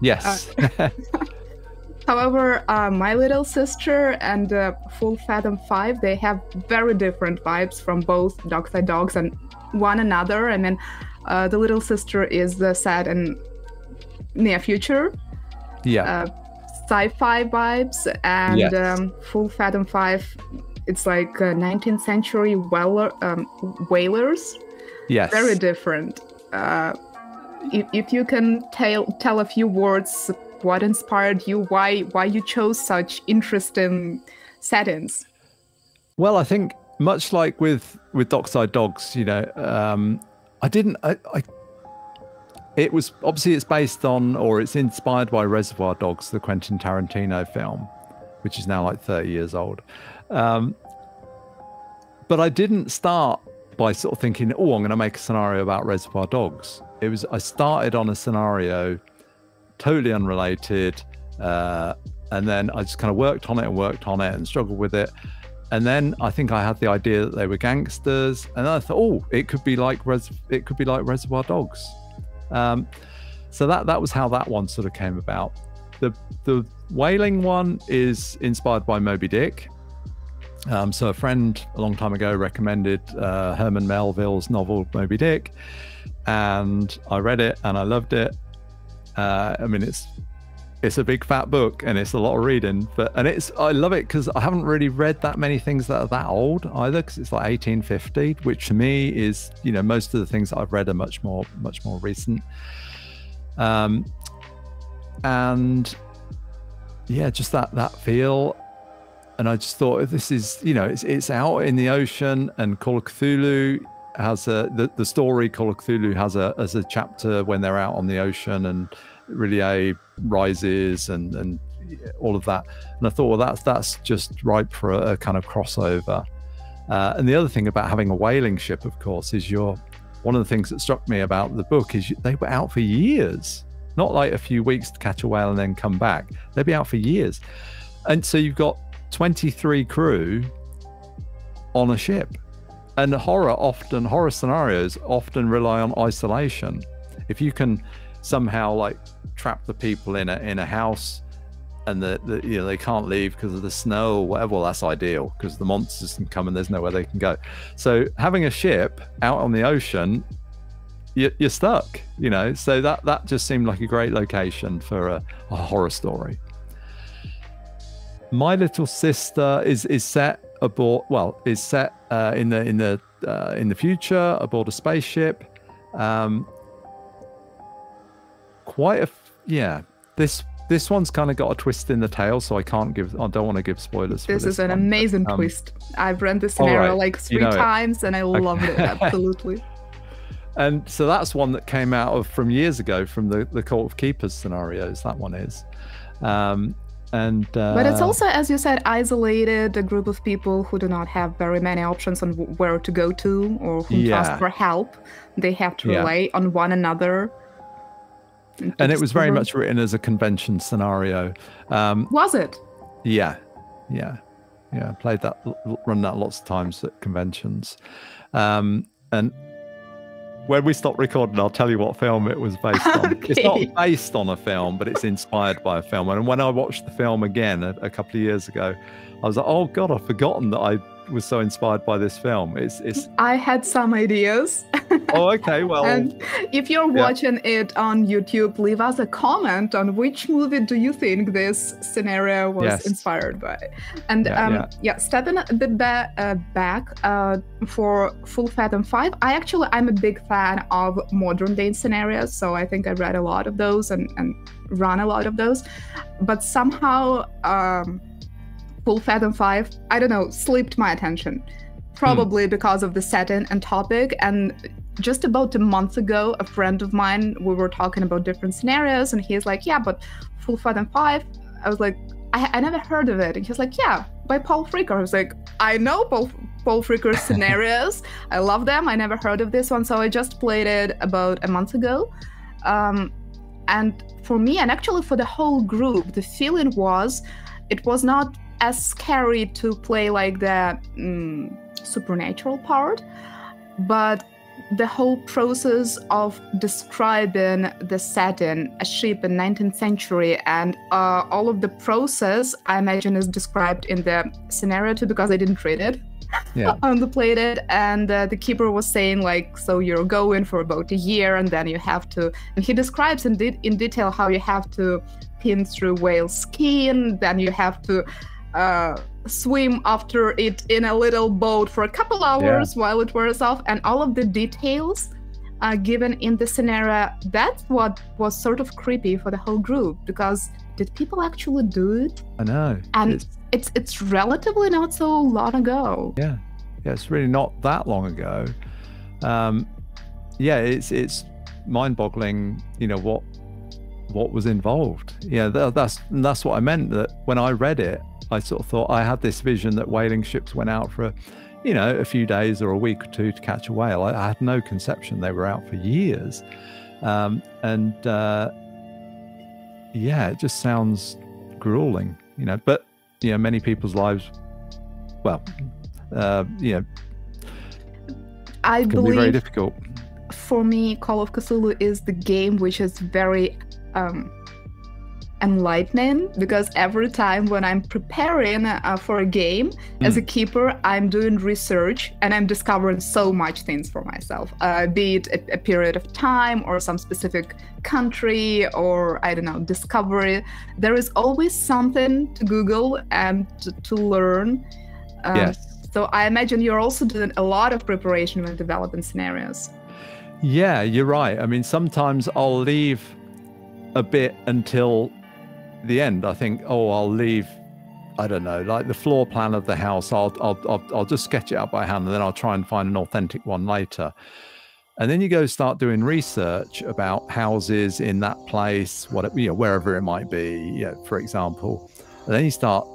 Yes. However, uh, my little sister and uh, Full Fathom 5, they have very different vibes from both Dockside Dogs and one another. I mean, uh, the little sister is uh, set in near future, yeah. Uh, sci-fi vibes, and Yes. um, Full Fathom 5, it's like uh, 19th century whaler, um, whalers. yes. Very different. Uh, if, if you can tell tell a few words what inspired you why why you chose such interesting settings Well, I think much like with with Dockside Dogs, you know, um, I didn't. I, I it was obviously it's based on or it's inspired by Reservoir Dogs, the Quentin Tarantino film, which is now like thirty years old. Um, but I didn't start by sort of thinking, oh, I'm going to make a scenario about Reservoir Dogs. It was I started on a scenario totally unrelated, uh, and then I just kind of worked on it and worked on it and struggled with it. And then I think I had the idea that they were gangsters, and then I thought, oh, it could be like Res- it could be like Reservoir Dogs. Um, so that that was how that one sort of came about. The the whaling one is inspired by Moby Dick. Um, so a friend a long time ago recommended uh, Herman Melville's novel Moby Dick, and I read it and I loved it. Uh, I mean, it's it's a big fat book and it's a lot of reading, but and it's I love it because I haven't really read that many things that are that old either because it's like 1850, which to me is you know most of the things that I've read are much more much more recent. Um, and yeah, just that that feel. and I just thought this is, you know, it's it's out in the ocean, and Call of Cthulhu has a the, the story Call of Cthulhu has a as a chapter when they're out on the ocean and R'lyeh rises and and all of that. And I thought, well, that's that's just ripe for a, a kind of crossover. Uh, and the other thing about having a whaling ship, of course, is you're one of the things that struck me about the book is they were out for years, not like a few weeks to catch a whale and then come back. They'd be out for years. And so you've got 23 crew on a ship. And horror often, horror scenarios often rely on isolation. If you can somehow like trap the people in a in a house and the, the you know they can't leave because of the snow or whatever, well that's ideal because the monsters can come and there's nowhere they can go. So having a ship out on the ocean you're stuck, you know. So that that just seemed like a great location for a, a horror story. My Little Sister is is set aboard. Well, is set uh, in the in the uh, in the future aboard a spaceship. Um, quite a yeah. This this one's kind of got a twist in the tail, so I can't give. I don't want to give spoilers. This, this is an one, amazing but, um, twist. I've read this scenario right. like three You know it. times, and I loved it absolutely. And so that's one that came out of from years ago from the the Court of Keepers scenarios. That one is. Um, and uh, But it's also, as you said, isolated, a group of people who do not have very many options on where to go to or whom to Yeah. ask for help. They have to Yeah. rely on one another. And it was very much written as a convention scenario. Um, Was it? Yeah, yeah, yeah. I played that, run that lots of times at conventions, um, and when we stop recording, I'll tell you what film it was based on. It's not based on a film, but it's inspired by a film. And when I watched the film again a, a couple of years ago, I was like, "Oh God, I've forgotten that I was so inspired by this film." It's, it's. I had some ideas. Oh, okay. Well, and if you're yeah. watching it on YouTube, leave us a comment on which movie do you think this scenario was Yes. inspired by. And Yeah, um, yeah. yeah. stepping a bit ba- uh, back uh, for Full Fathom 5, I actually, I'm a big fan of modern day scenarios. So I think I read a lot of those and, and run a lot of those. But somehow, um, Full Fathom 5, I don't know, slipped my attention. Probably because of the setting and topic. And just about a month ago, a friend of mine, we were talking about different scenarios, and he's like, Yeah, but Full Fathom 5, I was like, I, I never heard of it. And he's like, Yeah, by Paul Fricker. I was like, I know Paul, Paul Fricker's scenarios. I love them. I never heard of this one. So I just played it about a month ago. Um, and for me, and actually for the whole group, the feeling was it was not as scary to play like the mm, supernatural part, but the whole process of describing the setting, a ship in 19th century, and uh, all of the process, I imagine, is described in the scenario too, because I didn't read it yeah, on the plated and uh, the keeper was saying like so you're going for about a year and then you have to and he describes in, de- in detail how you have to pin through whale skin then you have to uh, swim after it in a little boat for a couple hours while it wears off and all of the details uh, given in the scenario that's what was sort of creepy for the whole group because did people actually do it? I know. and It's- it's it's relatively not so long ago. Yeah. Yeah it's really not that long ago. Um yeah it's it's mind-boggling you know what what was involved. Yeah tha- that's that's what i meant that when i read it i sort of thought i had this vision that whaling ships went out for a you know a few days or a week or two to catch a whale. I, I had no conception they were out for years. Um and uh yeah it just sounds grueling you know but you know many people's lives well uh you know I can be very believe difficult. for me, Call of Cthulhu is the game which is very um, enlightening because every time when I'm preparing uh, for a game as a keeper, I'm doing research and I'm discovering so much things for myself, uh, be it a, a period of time or some specific country or I don't know, discovery. There is always something to Google and to, to learn. Um, Yes. So I imagine you're also doing a lot of preparation when developing scenarios. Yeah, you're right. I mean, sometimes I'll leave a bit until the end. I think, oh, I'll leave I don't know, like the floor plan of the house. I'll, I'll, I'll, I'll just sketch it out by hand and then I'll try and find an authentic one later. And then you go start doing research about houses in that place, whatever, you know, wherever it might be, you know, for example. And then you start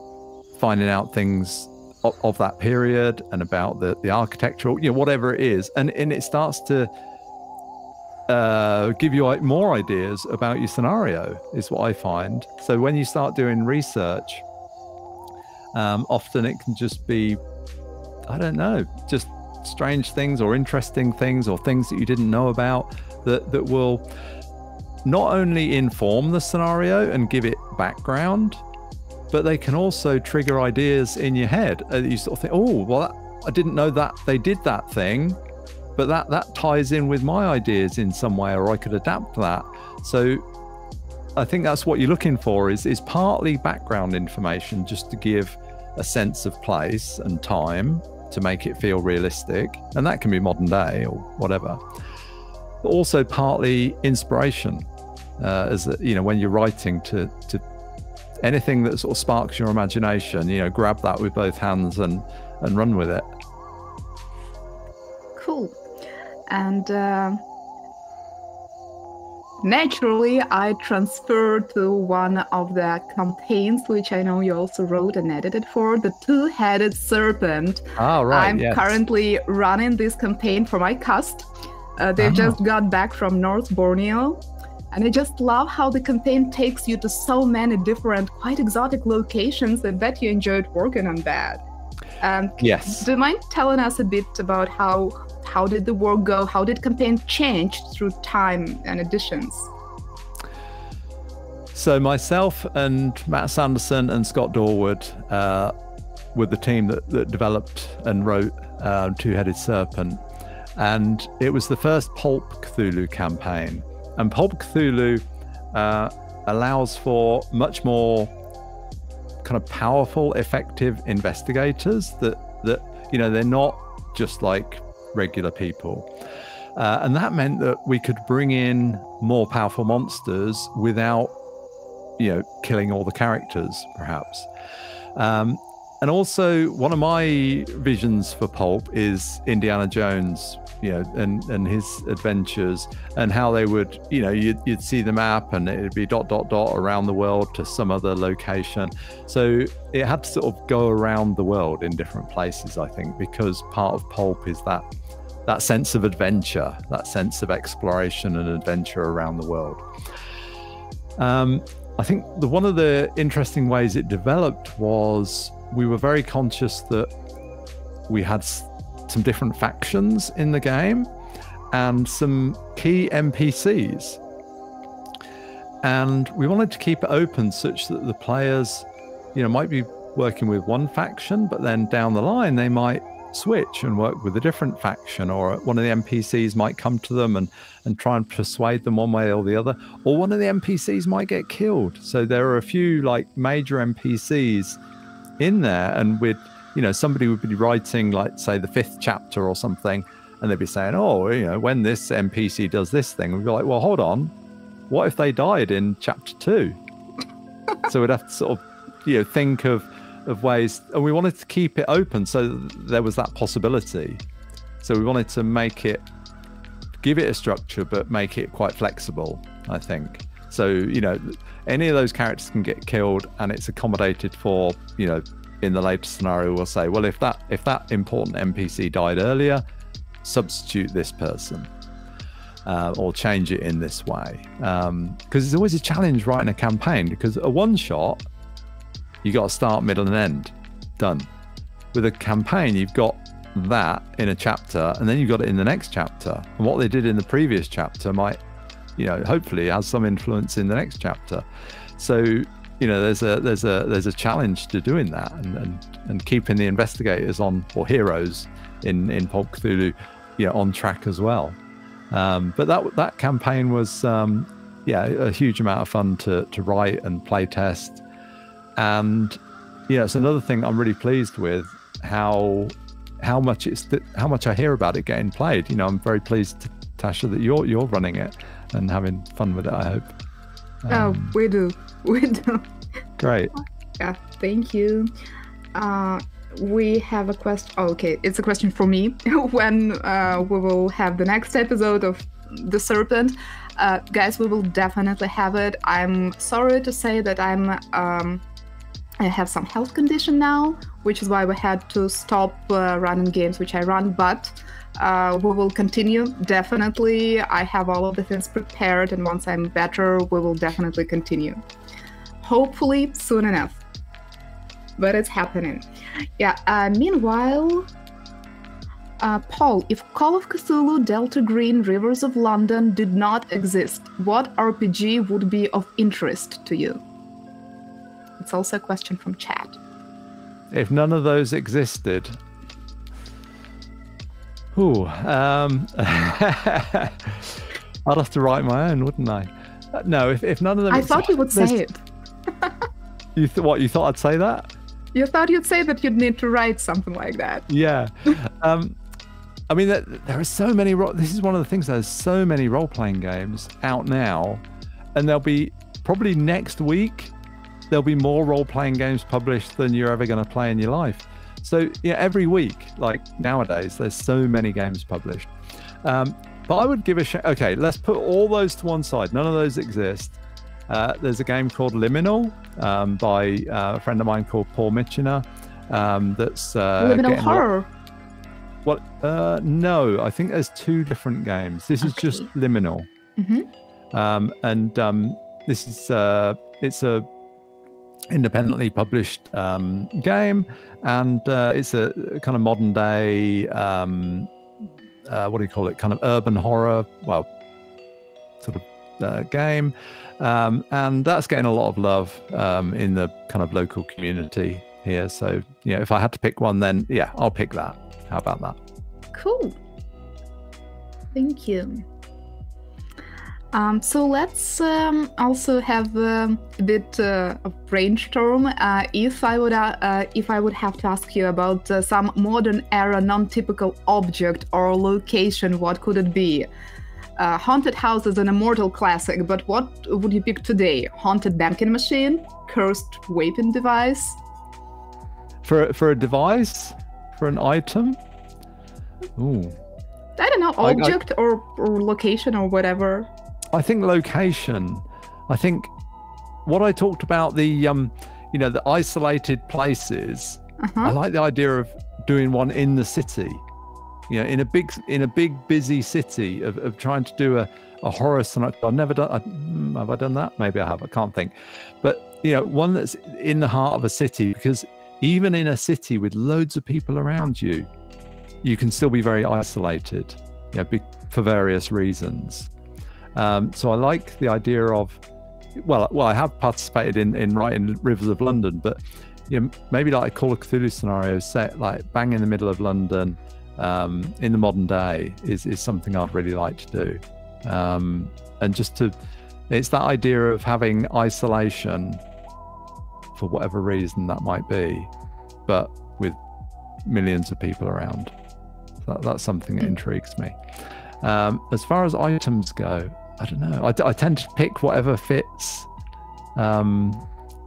finding out things of, of that period and about the, the architectural, you know, whatever it is. And, and it starts to uh, give you more ideas about your scenario, is what I find. So when you start doing research, um, often it can just be, I don't know, just strange things or interesting things or things that you didn't know about that, that will not only inform the scenario and give it background, but they can also trigger ideas in your head. Uh, you sort of think, oh, well, I didn't know that they did that thing, but that that ties in with my ideas in some way, or I could adapt that. So I think that's what you're looking for is is partly background information just to give a sense of place and time to make it feel realistic, and that can be modern day or whatever. But also partly inspiration, uh, as you know, when you're writing to to anything that sort of sparks your imagination, you know, grab that with both hands and and run with it. And. Uh naturally i transferred to one of the campaigns which i know you also wrote and edited for the two-headed serpent oh right i'm yes. currently running this campaign for my cast uh, they Oh. just got back from north borneo and i just love how the campaign takes you to so many different quite exotic locations i bet you enjoyed working on that um, Yes. do you mind telling us a bit about how how did the work go? How did campaign change through time and additions? So myself and Matt Sanderson and Scott Dorward uh, were the team that, that developed and wrote uh, Two-Headed Serpent, and it was the first Pulp Cthulhu campaign. And Pulp Cthulhu uh, allows for much more kind of powerful, effective investigators. That that you know they're not just like regular people. Uh, and that meant that we could bring in more powerful monsters without, you know, killing all the characters, perhaps. Um, and also, one of my visions for Pulp is Indiana Jones, you know, and, and his adventures and how they would, you know, you'd, you'd see the map and it'd be dot, dot, dot around the world to some other location. So it had to sort of go around the world in different places, I think, because part of Pulp is that that sense of adventure, that sense of exploration and adventure around the world. Um, I think the one of the interesting ways it developed was we were very conscious that we had some different factions in the game and some key NPCs. And we wanted to keep it open such that the players, you know, might be working with one faction, but then down the line they might switch and work with a different faction, or one of the NPCs might come to them and, and try and persuade them one way or the other, or one of the NPCs might get killed. So there are a few like major NPCs in there, and we'd, you know, somebody would be writing, like, say, the fifth chapter or something, and they'd be saying, oh, you know, when this NPC does this thing, we'd be like, well, hold on, what if they died in chapter two? so we'd have to sort of, you know, think of of ways, and we wanted to keep it open so there was that possibility. So we wanted to make it, give it a structure, but make it quite flexible. I think so. You know, any of those characters can get killed, and it's accommodated for. You know, in the later scenario, we'll say, well, if that if that important NPC died earlier, substitute this person. Uh, or change it in this way because um, it's always a challenge writing a campaign because a one shot you got to start, middle, and end. Done. With a campaign, you've got that in a chapter, and then you've got it in the next chapter. And what they did in the previous chapter might, you know, hopefully has some influence in the next chapter. So, you know, there's a there's a there's a challenge to doing that and and, and keeping the investigators on or heroes in in Pulp Cthulhu, you know, on track as well. Um, but that that campaign was, um, yeah, a huge amount of fun to to write and play test and yeah, it's another thing I'm really pleased with how how much it's how much I hear about it getting played. You know, I'm very pleased, Tasha, that you're you're running it and having fun with it. I hope. oh, we do, we do. Great. Yeah, thank you. Uh, we have a question. Oh, okay, it's a question for me. when uh, we will have the next episode of The Serpent, uh, guys, we will definitely have it. I'm sorry to say that I'm um, I have some health condition now, which is why we had to stop uh, running games which I run. But uh, we will continue definitely. I have all of the things prepared, and once I'm better, we will definitely continue. Hopefully soon enough. But it's happening. Yeah. Uh, meanwhile, uh, Paul, if Call of Cthulhu, Delta Green, Rivers of London did not exist, what RPG would be of interest to you? It's also a question from chat. If none of those existed, ooh, um, I'd have to write my own, wouldn't I? Uh, no, if, if none of them. I thought you would say it. you th- what? You thought I'd say that? You thought you'd say that you'd need to write something like that. Yeah. um, I mean, there, there are so many. Ro- this is one of the things. There's so many role-playing games out now, and there'll be probably next week. There'll be more role-playing games published than you're ever going to play in your life. So yeah, every week, like nowadays, there's so many games published. Um, but I would give a sh- okay. Let's put all those to one side. None of those exist. Uh, there's a game called Liminal um, by uh, a friend of mine called Paul Mitchener. Um, that's uh, Liminal horror. Well, uh, no, I think there's two different games. This is just Liminal, Mm-hmm. um, and um, this is uh, it's a independently published um, game, and uh, it's a kind of modern day. Um, uh, what do you call it? Kind of urban horror. Well, sort of uh, game, um, and that's getting a lot of love um, in the kind of local community here. So, yeah, if I had to pick one, then yeah, I'll pick that. How about that? Cool. Thank you. Um, so let's um, also have um, a bit uh, of brainstorm. Uh, if I would, uh, uh, if I would have to ask you about uh, some modern era non-typical object or location, what could it be? Uh, haunted house is an immortal classic, but what would you pick today? Haunted banking machine, cursed vaping device. For for a device, for an item. Ooh, I don't know, I- I- object or, or location or whatever. I think location. I think what I talked about the um, you know, the isolated places. Uh-huh. I like the idea of doing one in the city. You know, in a big in a big busy city of, of trying to do a, a horror sonata. I've never done. I, hmm, have I done that? Maybe I have. I can't think. But you know, one that's in the heart of a city because even in a city with loads of people around you, you can still be very isolated. You know, be, for various reasons. Um, so I like the idea of, well, well, I have participated in in writing Rivers of London, but you know, maybe like a Call of Cthulhu scenario set like bang in the middle of London um, in the modern day is is something I'd really like to do, um, and just to, it's that idea of having isolation for whatever reason that might be, but with millions of people around. That, that's something that intrigues me. Um, as far as items go, I don't know. I, I tend to pick whatever fits. Um,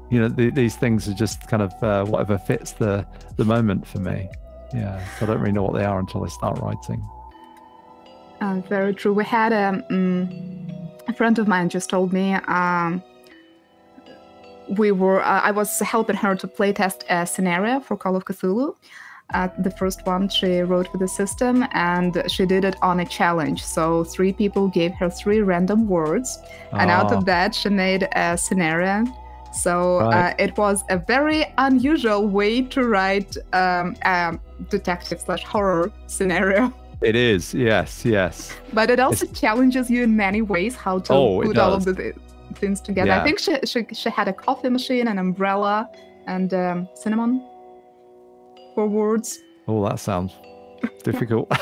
you know, the, these things are just kind of uh, whatever fits the the moment for me. Yeah, so I don't really know what they are until I start writing. Uh, very true. We had a, um, a friend of mine just told me um, we were. Uh, I was helping her to playtest a scenario for Call of Cthulhu. Uh, the first one she wrote for the system, and she did it on a challenge. So three people gave her three random words, and out Ah. of that she made a scenario. So Right. uh, it was a very unusual way to write um, a detective slash horror scenario. It is, yes, yes. But it also challenges you in many ways how to Oh, put all of the things together. Yeah. I think she, she she had a coffee machine, an umbrella, and um, cinnamon for words. Oh, that sounds difficult.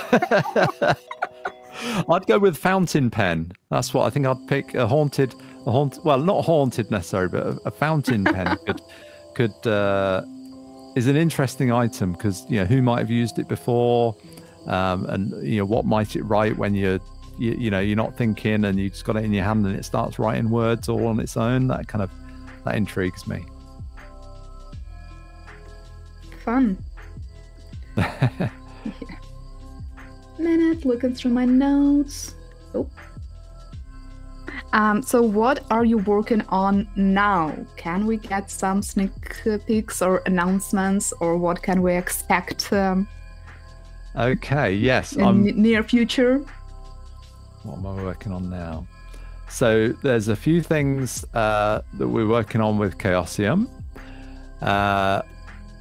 I'd go with fountain pen. That's what I think I'd pick. A haunted, a haunt. Well, not haunted necessarily, but a, a fountain pen could could uh, is an interesting item because you know who might have used it before, um, and you know what might it write when you're you, you know you're not thinking and you just got it in your hand and it starts writing words all on its own. That kind of that intrigues me. fun. Minute, looking through my notes. Oh. Um, so, what are you working on now? Can we get some sneak peeks or announcements, or what can we expect um, Okay, yes. in I'm near future? what am I working on now? So there's a few things uh, that we're working on with Chaosium. Uh,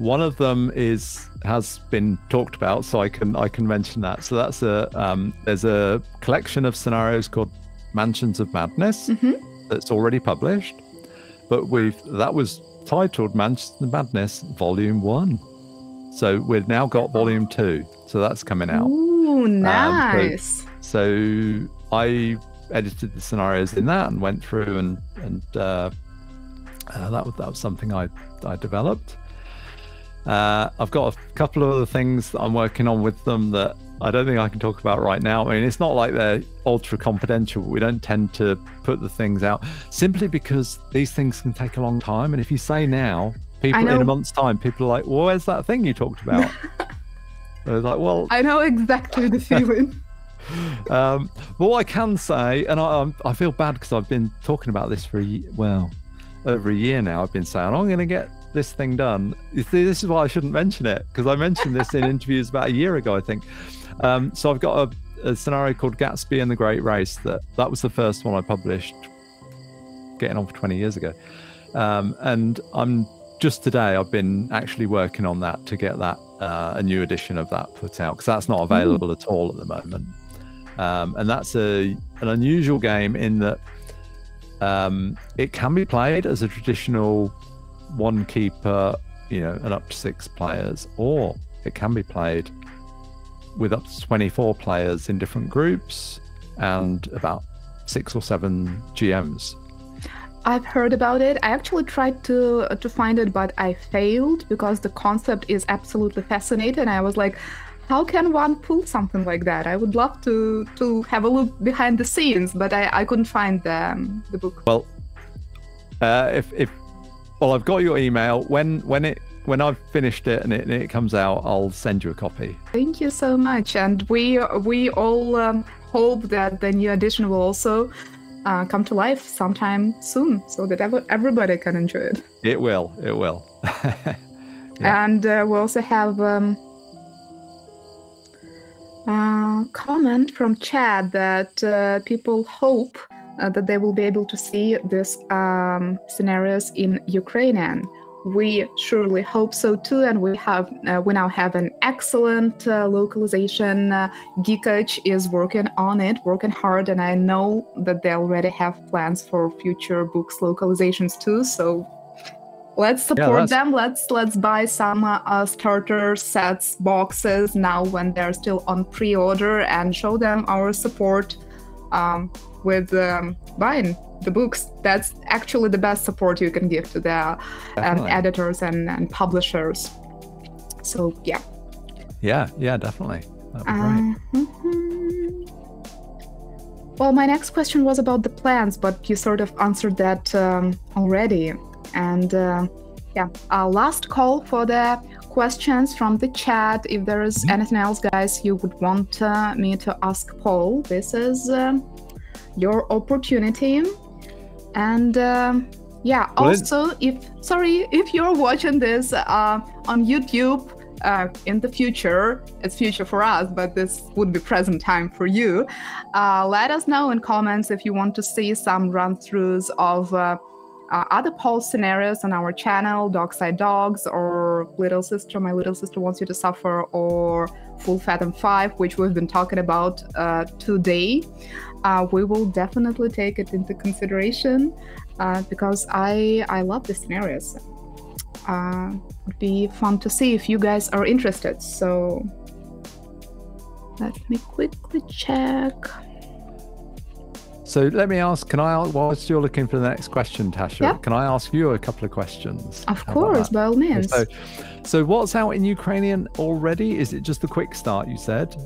one of them is has been talked about, so I can I can mention that. So that's a um, there's a collection of scenarios called Mansions of Madness Mhm. that's already published, but we've that was titled Mansions of Madness Volume One. So we've now got Volume Two, so that's coming out. Ooh, Um, nice. So I edited the scenarios in that and went through and and uh, uh, that was that was something I I developed. Uh, I've got a couple of other things that I'm working on with them that I don't think I can talk about right now. I mean, it's not like they're ultra confidential. We don't tend to put the things out simply because these things can take a long time. And if you say now, people in a month's time, people are like, "Well, where's that thing you talked about?" They're like, "Well, I know exactly the feeling. um, but what I can say, and I, I'm- feel bad because I've been talking about this for a well over a year now. I've been saying I'm going to get this thing done. You see, This is why I shouldn't mention it because I mentioned this in interviews about a year ago, I think. Um, so I've got a, a scenario called Gatsby and the Great Race. That that was the first one I published, getting on for 20 years ago. Um, and I'm just today I've been actually working on that to get that uh, a new edition of that put out because that's not available at all at the moment. Um, and that's a an unusual game in that um, it can be played as a traditional one keeper, you know, and up to six players, or it can be played with up to 24 players in different groups and about six or seven GMs. I've heard about it. I actually tried to to find it, but I failed because the concept is absolutely fascinating. I was like, how can one pull something like that? I would love to to have a look behind the scenes, but I, I couldn't find the um, the book. Well, uh, if if well, I've got your email. When when it when I've finished it and it, and it comes out, I'll send you a copy. Thank you so much, and we we all um, hope that the new edition will also uh, come to life sometime soon, so that ever, everybody can enjoy it. It will. It will. Yeah. And uh, we also have um, a comment from Chad that uh, people hope uh, that they will be able to see these um, scenarios in Ukrainian. We surely hope so too, and we have uh, we now have an excellent uh, localization. Uh, Geekach is working on it, working hard, and I know that they already have plans for future books localizations too. So let's support that's- them let's let's buy some uh, uh, starter sets boxes now when they're still on pre-order and show them our support um, with um, buying the books that's actually the best support you can give to the um, editors and, and publishers so yeah Yeah, yeah, definitely. Great. Mhm. Well, my next question was about the plans, but you sort of answered that um, already. And uh, yeah, our last call for the questions from the chat. If there is Mhm. anything else, guys, you would want uh, me to ask Paul, this is um your opportunity. And um, yeah, also, if sorry, if you're watching this uh, on YouTube uh, in the future, it's future for us, but this would be present time for you. Uh, let us know in comments if you want to see some run throughs of uh, uh, other Paul scenarios on our channel, Dockside Dogs, or Little Sister, My Little Sister Wants You to Suffer, or Full Fathom 5, which we've been talking about uh, today. Uh, we will definitely take it into consideration uh, because I I love the scenarios. Uh, would be fun to see if you guys are interested. So let me quickly check. So let me ask, can I, whilst you're looking for the next question, Tasha, Yeah. can I ask you a couple of questions? Of course, by all means. So, so what's out in Ukrainian already? Is it just the quick start you said?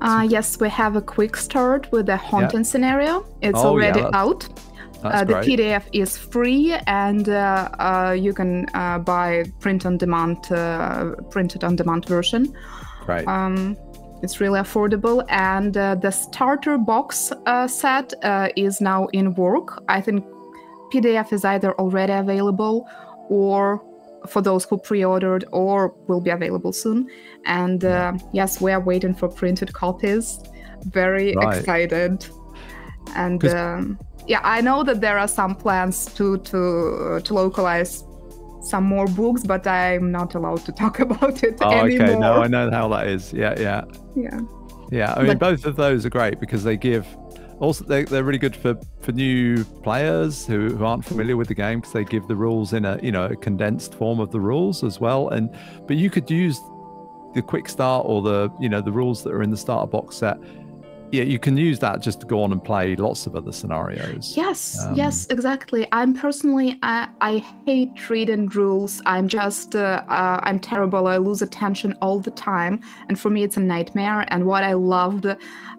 Uh, yes, we have a quick start with the haunting scenario. It's Oh, already that's- out. Uh, the PDF is free, and uh, uh, you can uh, buy print on demand, uh, printed on demand version. Right. Um, it's really affordable, and uh, the starter box set is now in work. I think PDF is either already available or for those who pre-ordered or will be available soon. And yes, we are waiting for printed copies. Very right. excited, and. Um, yeah, I know that there are some plans to to to localize some more books, but I'm not allowed to talk about it oh, anymore. okay. No, I know how that is. Yeah, yeah. Yeah. Yeah. I mean, but, both of those are great because they give. Also, they, they're really good for, for new players who, who aren't familiar with the game because they give the rules in a you know a condensed form of the rules as well. And but you could use the quick start or the you know the rules that are in the starter box set yeah, you can use that just to go on and play lots of other scenarios. Yes, um, yes, exactly. I'm personally, I, I hate reading rules. I'm just, uh, uh, I'm terrible. I lose attention all the time, and for me, it's a nightmare. And what I loved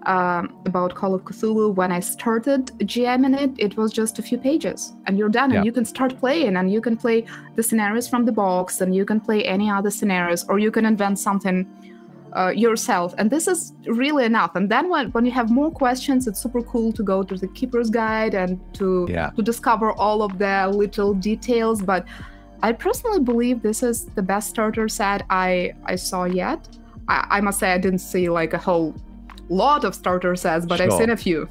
uh, about Call of Cthulhu when I started GMing it, it was just a few pages, and you're done, yeah. and you can start playing, and you can play the scenarios from the box, and you can play any other scenarios, or you can invent something uh, yourself and this is really enough and then when, when you have more questions it's super cool to go to the keeper's guide and to yeah. to discover all of the little details but i personally believe this is the best starter set i i saw yet i, I must say i didn't see like a whole lot of starter sets but sure. i've seen a few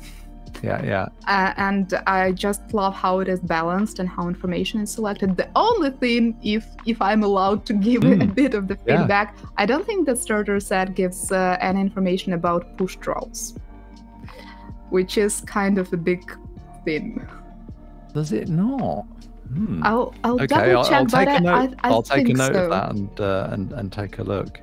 yeah yeah uh, and i just love how it is balanced and how information is selected the only thing if if i'm allowed to give mm. a bit of the feedback yeah. i don't think the starter set gives uh, any information about push rolls which is kind of a big thing does it not hmm. I'll, I'll okay, double check, I'll, I'll but I, I, I, will take a note so. of that and, uh, and and take a look.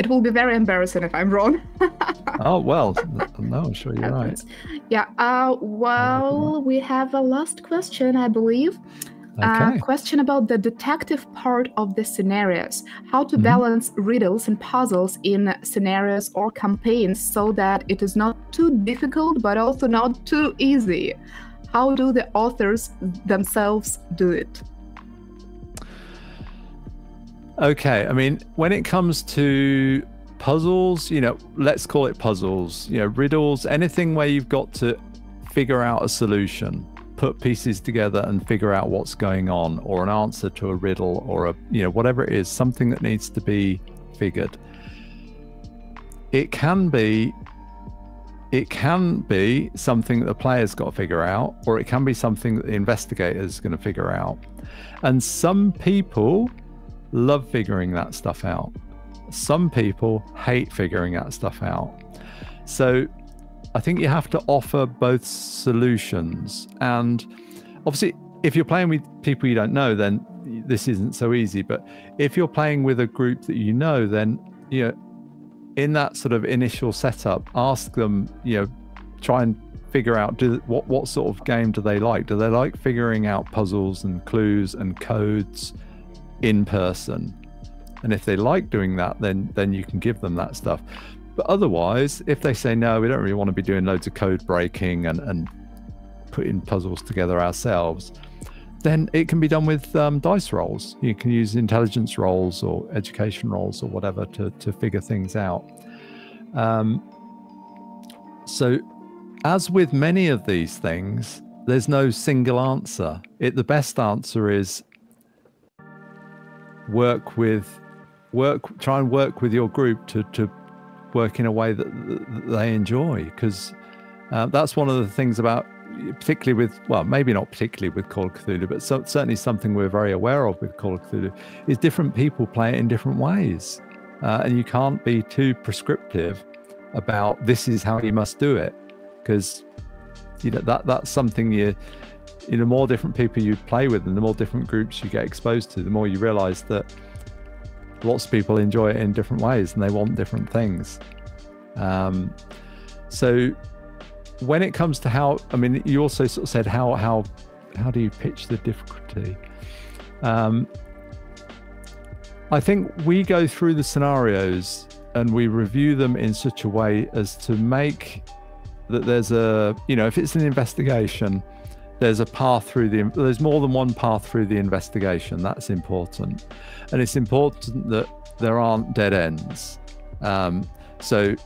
It will be very embarrassing if I'm wrong. oh well, no, I'm sure you're right. Yeah. Uh, well, we have a last question, I believe. Uh, okay. Uh, question about the detective part of the scenarios. How to mm-hmm. balance riddles and puzzles in scenarios or campaigns so that it is not too difficult but also not too easy. How do the authors themselves do it? Okay, I mean, when it comes to puzzles, you know, let's call it puzzles, you know, riddles, anything where you've got to figure out a solution, put pieces together and figure out what's going on, or an answer to a riddle, or a, you know, whatever it is, something that needs to be figured. It can be it can be something that the player's got to figure out, or it can be something that the investigator is going to figure out. And some people love figuring that stuff out. Some people hate figuring that stuff out. So I think you have to offer both solutions. And obviously, if you're playing with people you don't know, then this isn't so easy. But if you're playing with a group that you know, then, you know, in that sort of initial setup, ask them, you know, try and figure out do, what, what sort of game do they like? Do they like figuring out puzzles and clues and codes? In person. And if they like doing that, then then you can give them that stuff. But otherwise, if they say no, we don't really want to be doing loads of code breaking and, and putting puzzles together ourselves, then it can be done with um, dice rolls. You can use intelligence rolls or education rolls or whatever to, to figure things out. Um, so, as with many of these things, there's no single answer. It, the best answer is work with work try and work with your group to to work in a way that, that they enjoy because uh, that's one of the things about particularly with well maybe not particularly with call of cthulhu but so, certainly something we're very aware of with call of cthulhu is different people play it in different ways. Uh, and you can't be too prescriptive about this is how you must do it because you know that that's something you you know, the more different people you play with and the more different groups you get exposed to, the more you realize that lots of people enjoy it in different ways and they want different things. Um, so when it comes to how, I mean, you also sort of said how how how do you pitch the difficulty? Um, I think we go through the scenarios and we review them in such a way as to make that there's a you know if it's an investigation there's a path through the there's more than one path through the investigation. That's important. And it's important that there aren't dead ends. Um, so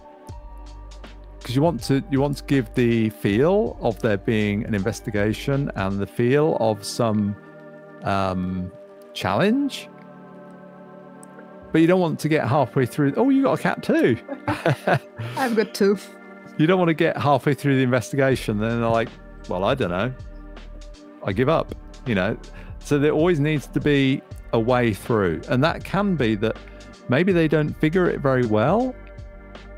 because you want to you want to give the feel of there being an investigation and the feel of some um, challenge. But you don't want to get halfway through oh you got a cat too. I've got two. You don't want to get halfway through the investigation then they're like well i don't know i give up you know so there always needs to be a way through and that can be that maybe they don't figure it very well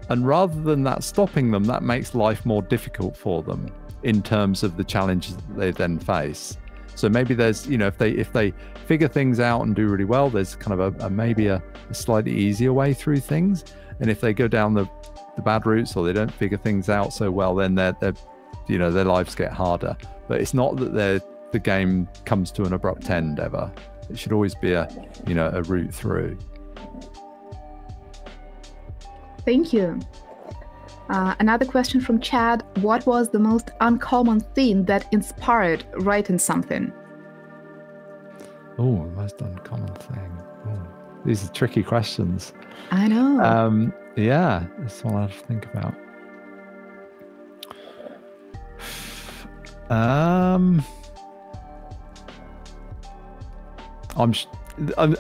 and rather than that stopping them, that makes life more difficult for them in terms of the challenges that they then face. So maybe there's, you know, if they if they figure things out and do really well, there's kind of a, a maybe a, a, slightly easier way through things. And if they go down the, the bad routes or they don't figure things out so well, then they're, they're you know their lives get harder. But it's not that they the game comes to an abrupt end ever. It should always be a you know a route through. Thank you. Uh, another question from Chad What was the most uncommon theme that inspired writing something? Oh, most uncommon thing. Ooh, these are tricky questions. I know. Um, yeah, that's one I have to think about. Um, I'm, I'm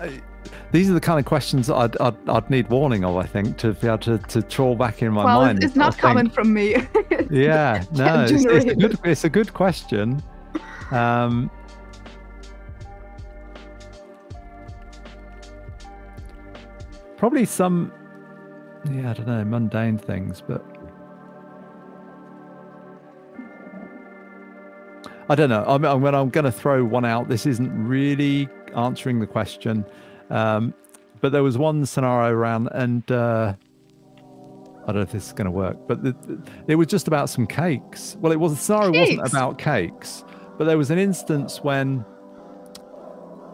these are the kind of questions I'd, I'd, I'd, need warning of, I think, to be able to, to trawl back in my well, mind. It's not coming from me. yeah, no, it's, it's, a good, it's a good question. Um, probably some, yeah, I don't know, mundane things, but I don't know. I'm, I'm, I'm going to throw one out. This isn't really answering the question. Um, but there was one scenario around, and uh, I don't know if this is going to work, but the, the, it was just about some cakes. Well, it was the scenario cakes. wasn't about cakes, but there was an instance when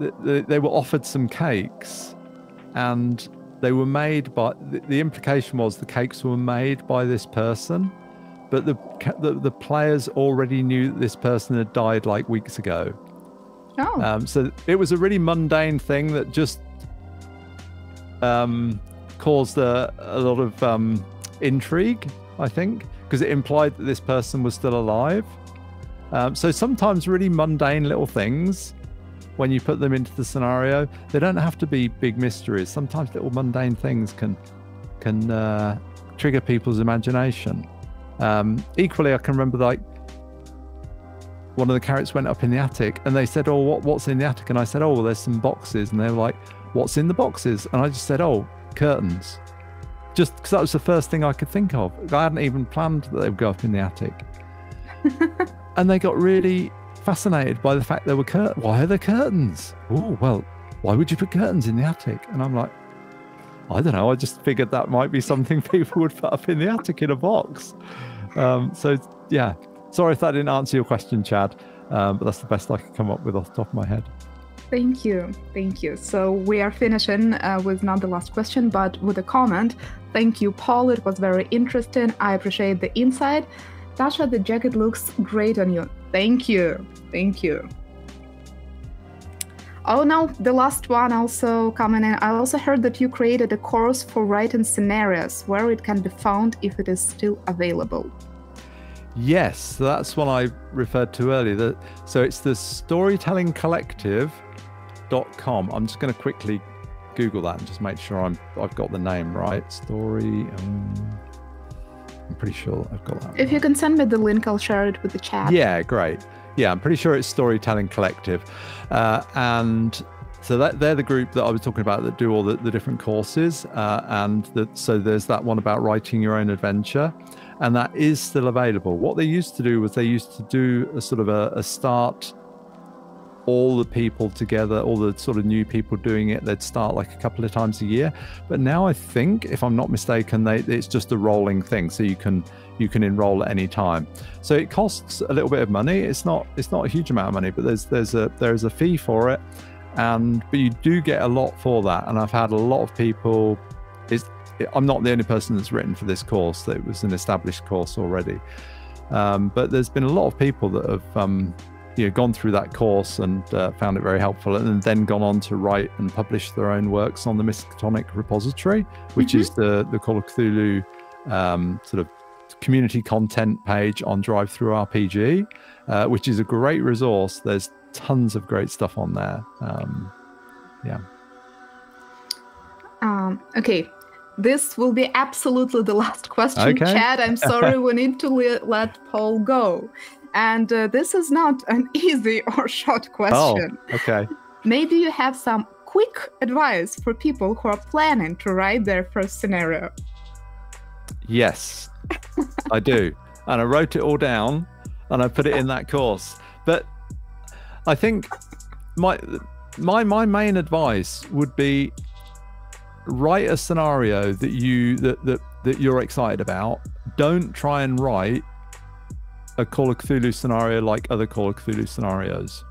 the, they were offered some cakes, and they were made by. The, implication was the cakes were made by this person, but the, the the players already knew that this person had died like weeks ago. Oh. Um, so it was a really mundane thing that just um, caused a, a, lot of um, intrigue, I think, because it implied that this person was still alive. Um, so sometimes really mundane little things, when you put them into the scenario, they don't have to be big mysteries. Sometimes little mundane things can can uh, trigger people's imagination. Um, equally, I can remember like one of the carrots went up in the attic and they said, Oh, what, what's in the attic? And I said, Oh, well, there's some boxes. And they were like, What's in the boxes? And I just said, Oh, curtains. Just because that was the first thing I could think of. I hadn't even planned that they would go up in the attic. and they got really fascinated by the fact there were curtains. Why are there curtains? Oh, well, why would you put curtains in the attic? And I'm like, I don't know. I just figured that might be something people would put up in the attic in a box. Um, so, yeah, Sorry if that didn't answer your question, Chad, um, but that's the best I could come up with off the top of my head. Thank you. Thank you. So we are finishing uh, with not the last question, but with a comment. Thank you, Paul. It was very interesting. I appreciate the insight. Tasha, the jacket looks great on you. Thank you. Thank you. Oh, now the last one also coming in. I also heard that you created a course for writing scenarios where it can be found if it is still available. Yes, that's one I referred to earlier. The, so it's the storytellingcollective.com. I'm just going to quickly Google that and just make sure I'm I've got the name right. Story. Um, I'm pretty sure I've got that. If right. you can send me the link, I'll share it with the chat. Yeah, great. Yeah, I'm pretty sure it's Storytelling Collective, uh, and so that they're the group that I was talking about that do all the, the different courses, uh, and that so there's that one about writing your own adventure and that is still available. What they used to do was they used to do a sort of a, a start all the people together, all the sort of new people doing it, they'd start like a couple of times a year. But now I think, if I'm not mistaken, they, it's just a rolling thing, so you can you can enroll at any time. So it costs a little bit of money. It's not it's not a huge amount of money, but there's there's a there's a fee for it, and but you do get a lot for that. And I've had a lot of people. I'm not the only person that's written for this course. It was an established course already. Um, but there's been a lot of people that have um, you know gone through that course and uh, found it very helpful, and then gone on to write and publish their own works on the Miskatonic repository, which mm-hmm. is the the Call of Cthulhu um, sort of community content page on DriveThruRPG, uh, which is a great resource. There's tons of great stuff on there. Um, yeah. Um, okay, this will be absolutely the last question, okay. Chad. I'm sorry, we need to le- let Paul go. And uh, this is not an easy or short question. Oh, okay. Maybe you have some quick advice for people who are planning to write their first scenario. Yes, I do. And I wrote it all down and I put it in that course. But I think my my my main advice would be write a scenario that you that that, that you're excited about. Don't try and write a Call of Cthulhu scenario like other Call of Cthulhu scenarios.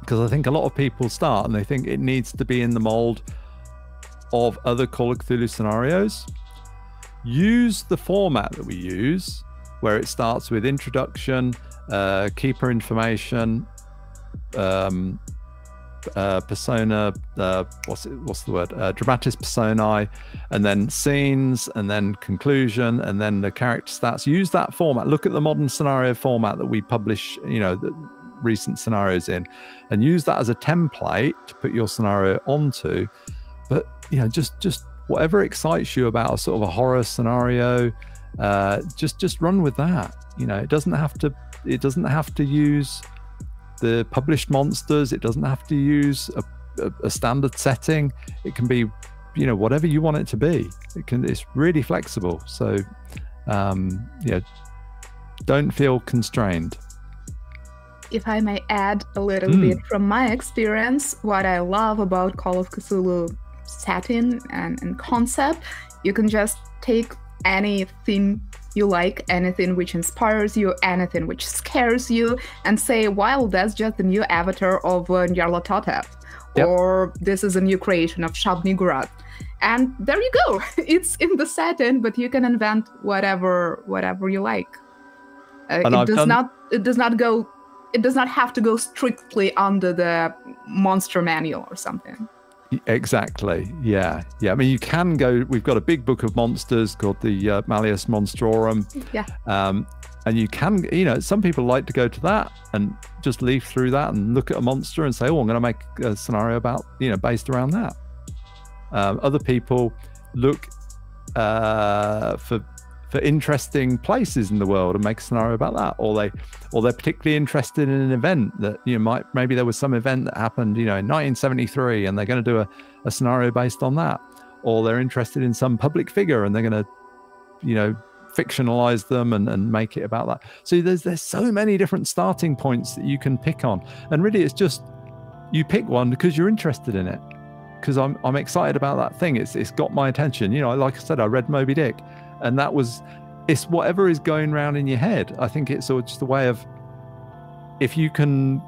Because I think a lot of people start and they think it needs to be in the mold of other Call of Cthulhu scenarios. Use the format that we use, where it starts with introduction, uh, keeper information, um, uh, persona, uh, what's it, what's the word? Uh, dramatis personae, and then scenes, and then conclusion, and then the character stats. Use that format. Look at the modern scenario format that we publish. You know, the recent scenarios in, and use that as a template to put your scenario onto. But you know, just just whatever excites you about a sort of a horror scenario, uh, just just run with that. You know, it doesn't have to. It doesn't have to use the published monsters. It doesn't have to use a, a, a standard setting. It can be, you know, whatever you want it to be. It can. It's really flexible. So, um, yeah, don't feel constrained. If I may add a little mm. bit from my experience, what I love about Call of Cthulhu setting and, and concept, you can just take anything you like, anything which inspires you, anything which scares you, and say, well, that's just the new avatar of uh, yep. or this is a new creation of Shub-Niggurath. And there you go. It's in the setting, but you can invent whatever whatever you like. Uh, it I've does done... not it does not go it does not have to go strictly under the monster manual or something. Exactly. Yeah. Yeah. I mean, you can go. We've got a big book of monsters called the uh, Malleus Monstrorum. Yeah. Um, and you can, you know, some people like to go to that and just leaf through that and look at a monster and say, "Oh, I'm going to make a scenario about, you know, based around that." Um, other people look uh, for for interesting places in the world and make a scenario about that. Or they or they're particularly interested in an event that you know might maybe there was some event that happened you know in 1973 and they're going to do a, a scenario based on that. Or they're interested in some public figure and they're going to you know fictionalize them and, and make it about that. So there's there's so many different starting points that you can pick on. And really it's just you pick one because you're interested in it. Because I'm, I'm excited about that thing. It's it's got my attention. You know like i said i read moby dick and that was it's whatever is going around in your head. I think it's sort of just a way of if you can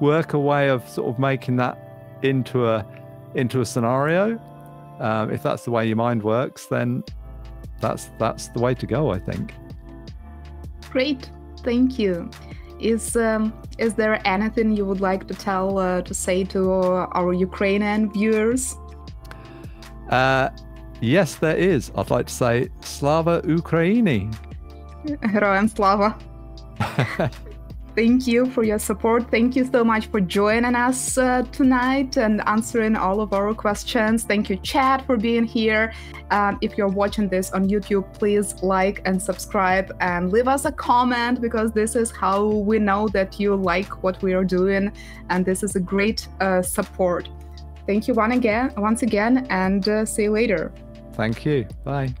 work a way of sort of making that into a into a scenario um, if that's the way your mind works then that's that's the way to go i think. Great. Thank you. Is um, is there anything you would like to tell uh, to say to our ukrainian viewers? Uh, Yes, there is. I'd like to say Slava Ukraini. Heroям Slava. Thank you for your support. Thank you so much for joining us uh, tonight and answering all of our questions. Thank you, Chad, for being here. Um, if you're watching this on YouTube, please like and subscribe and leave us a comment because this is how we know that you like what we are doing. And this is a great uh, support. Thank you one again, once again, and uh, see you later. Thank you. Bye.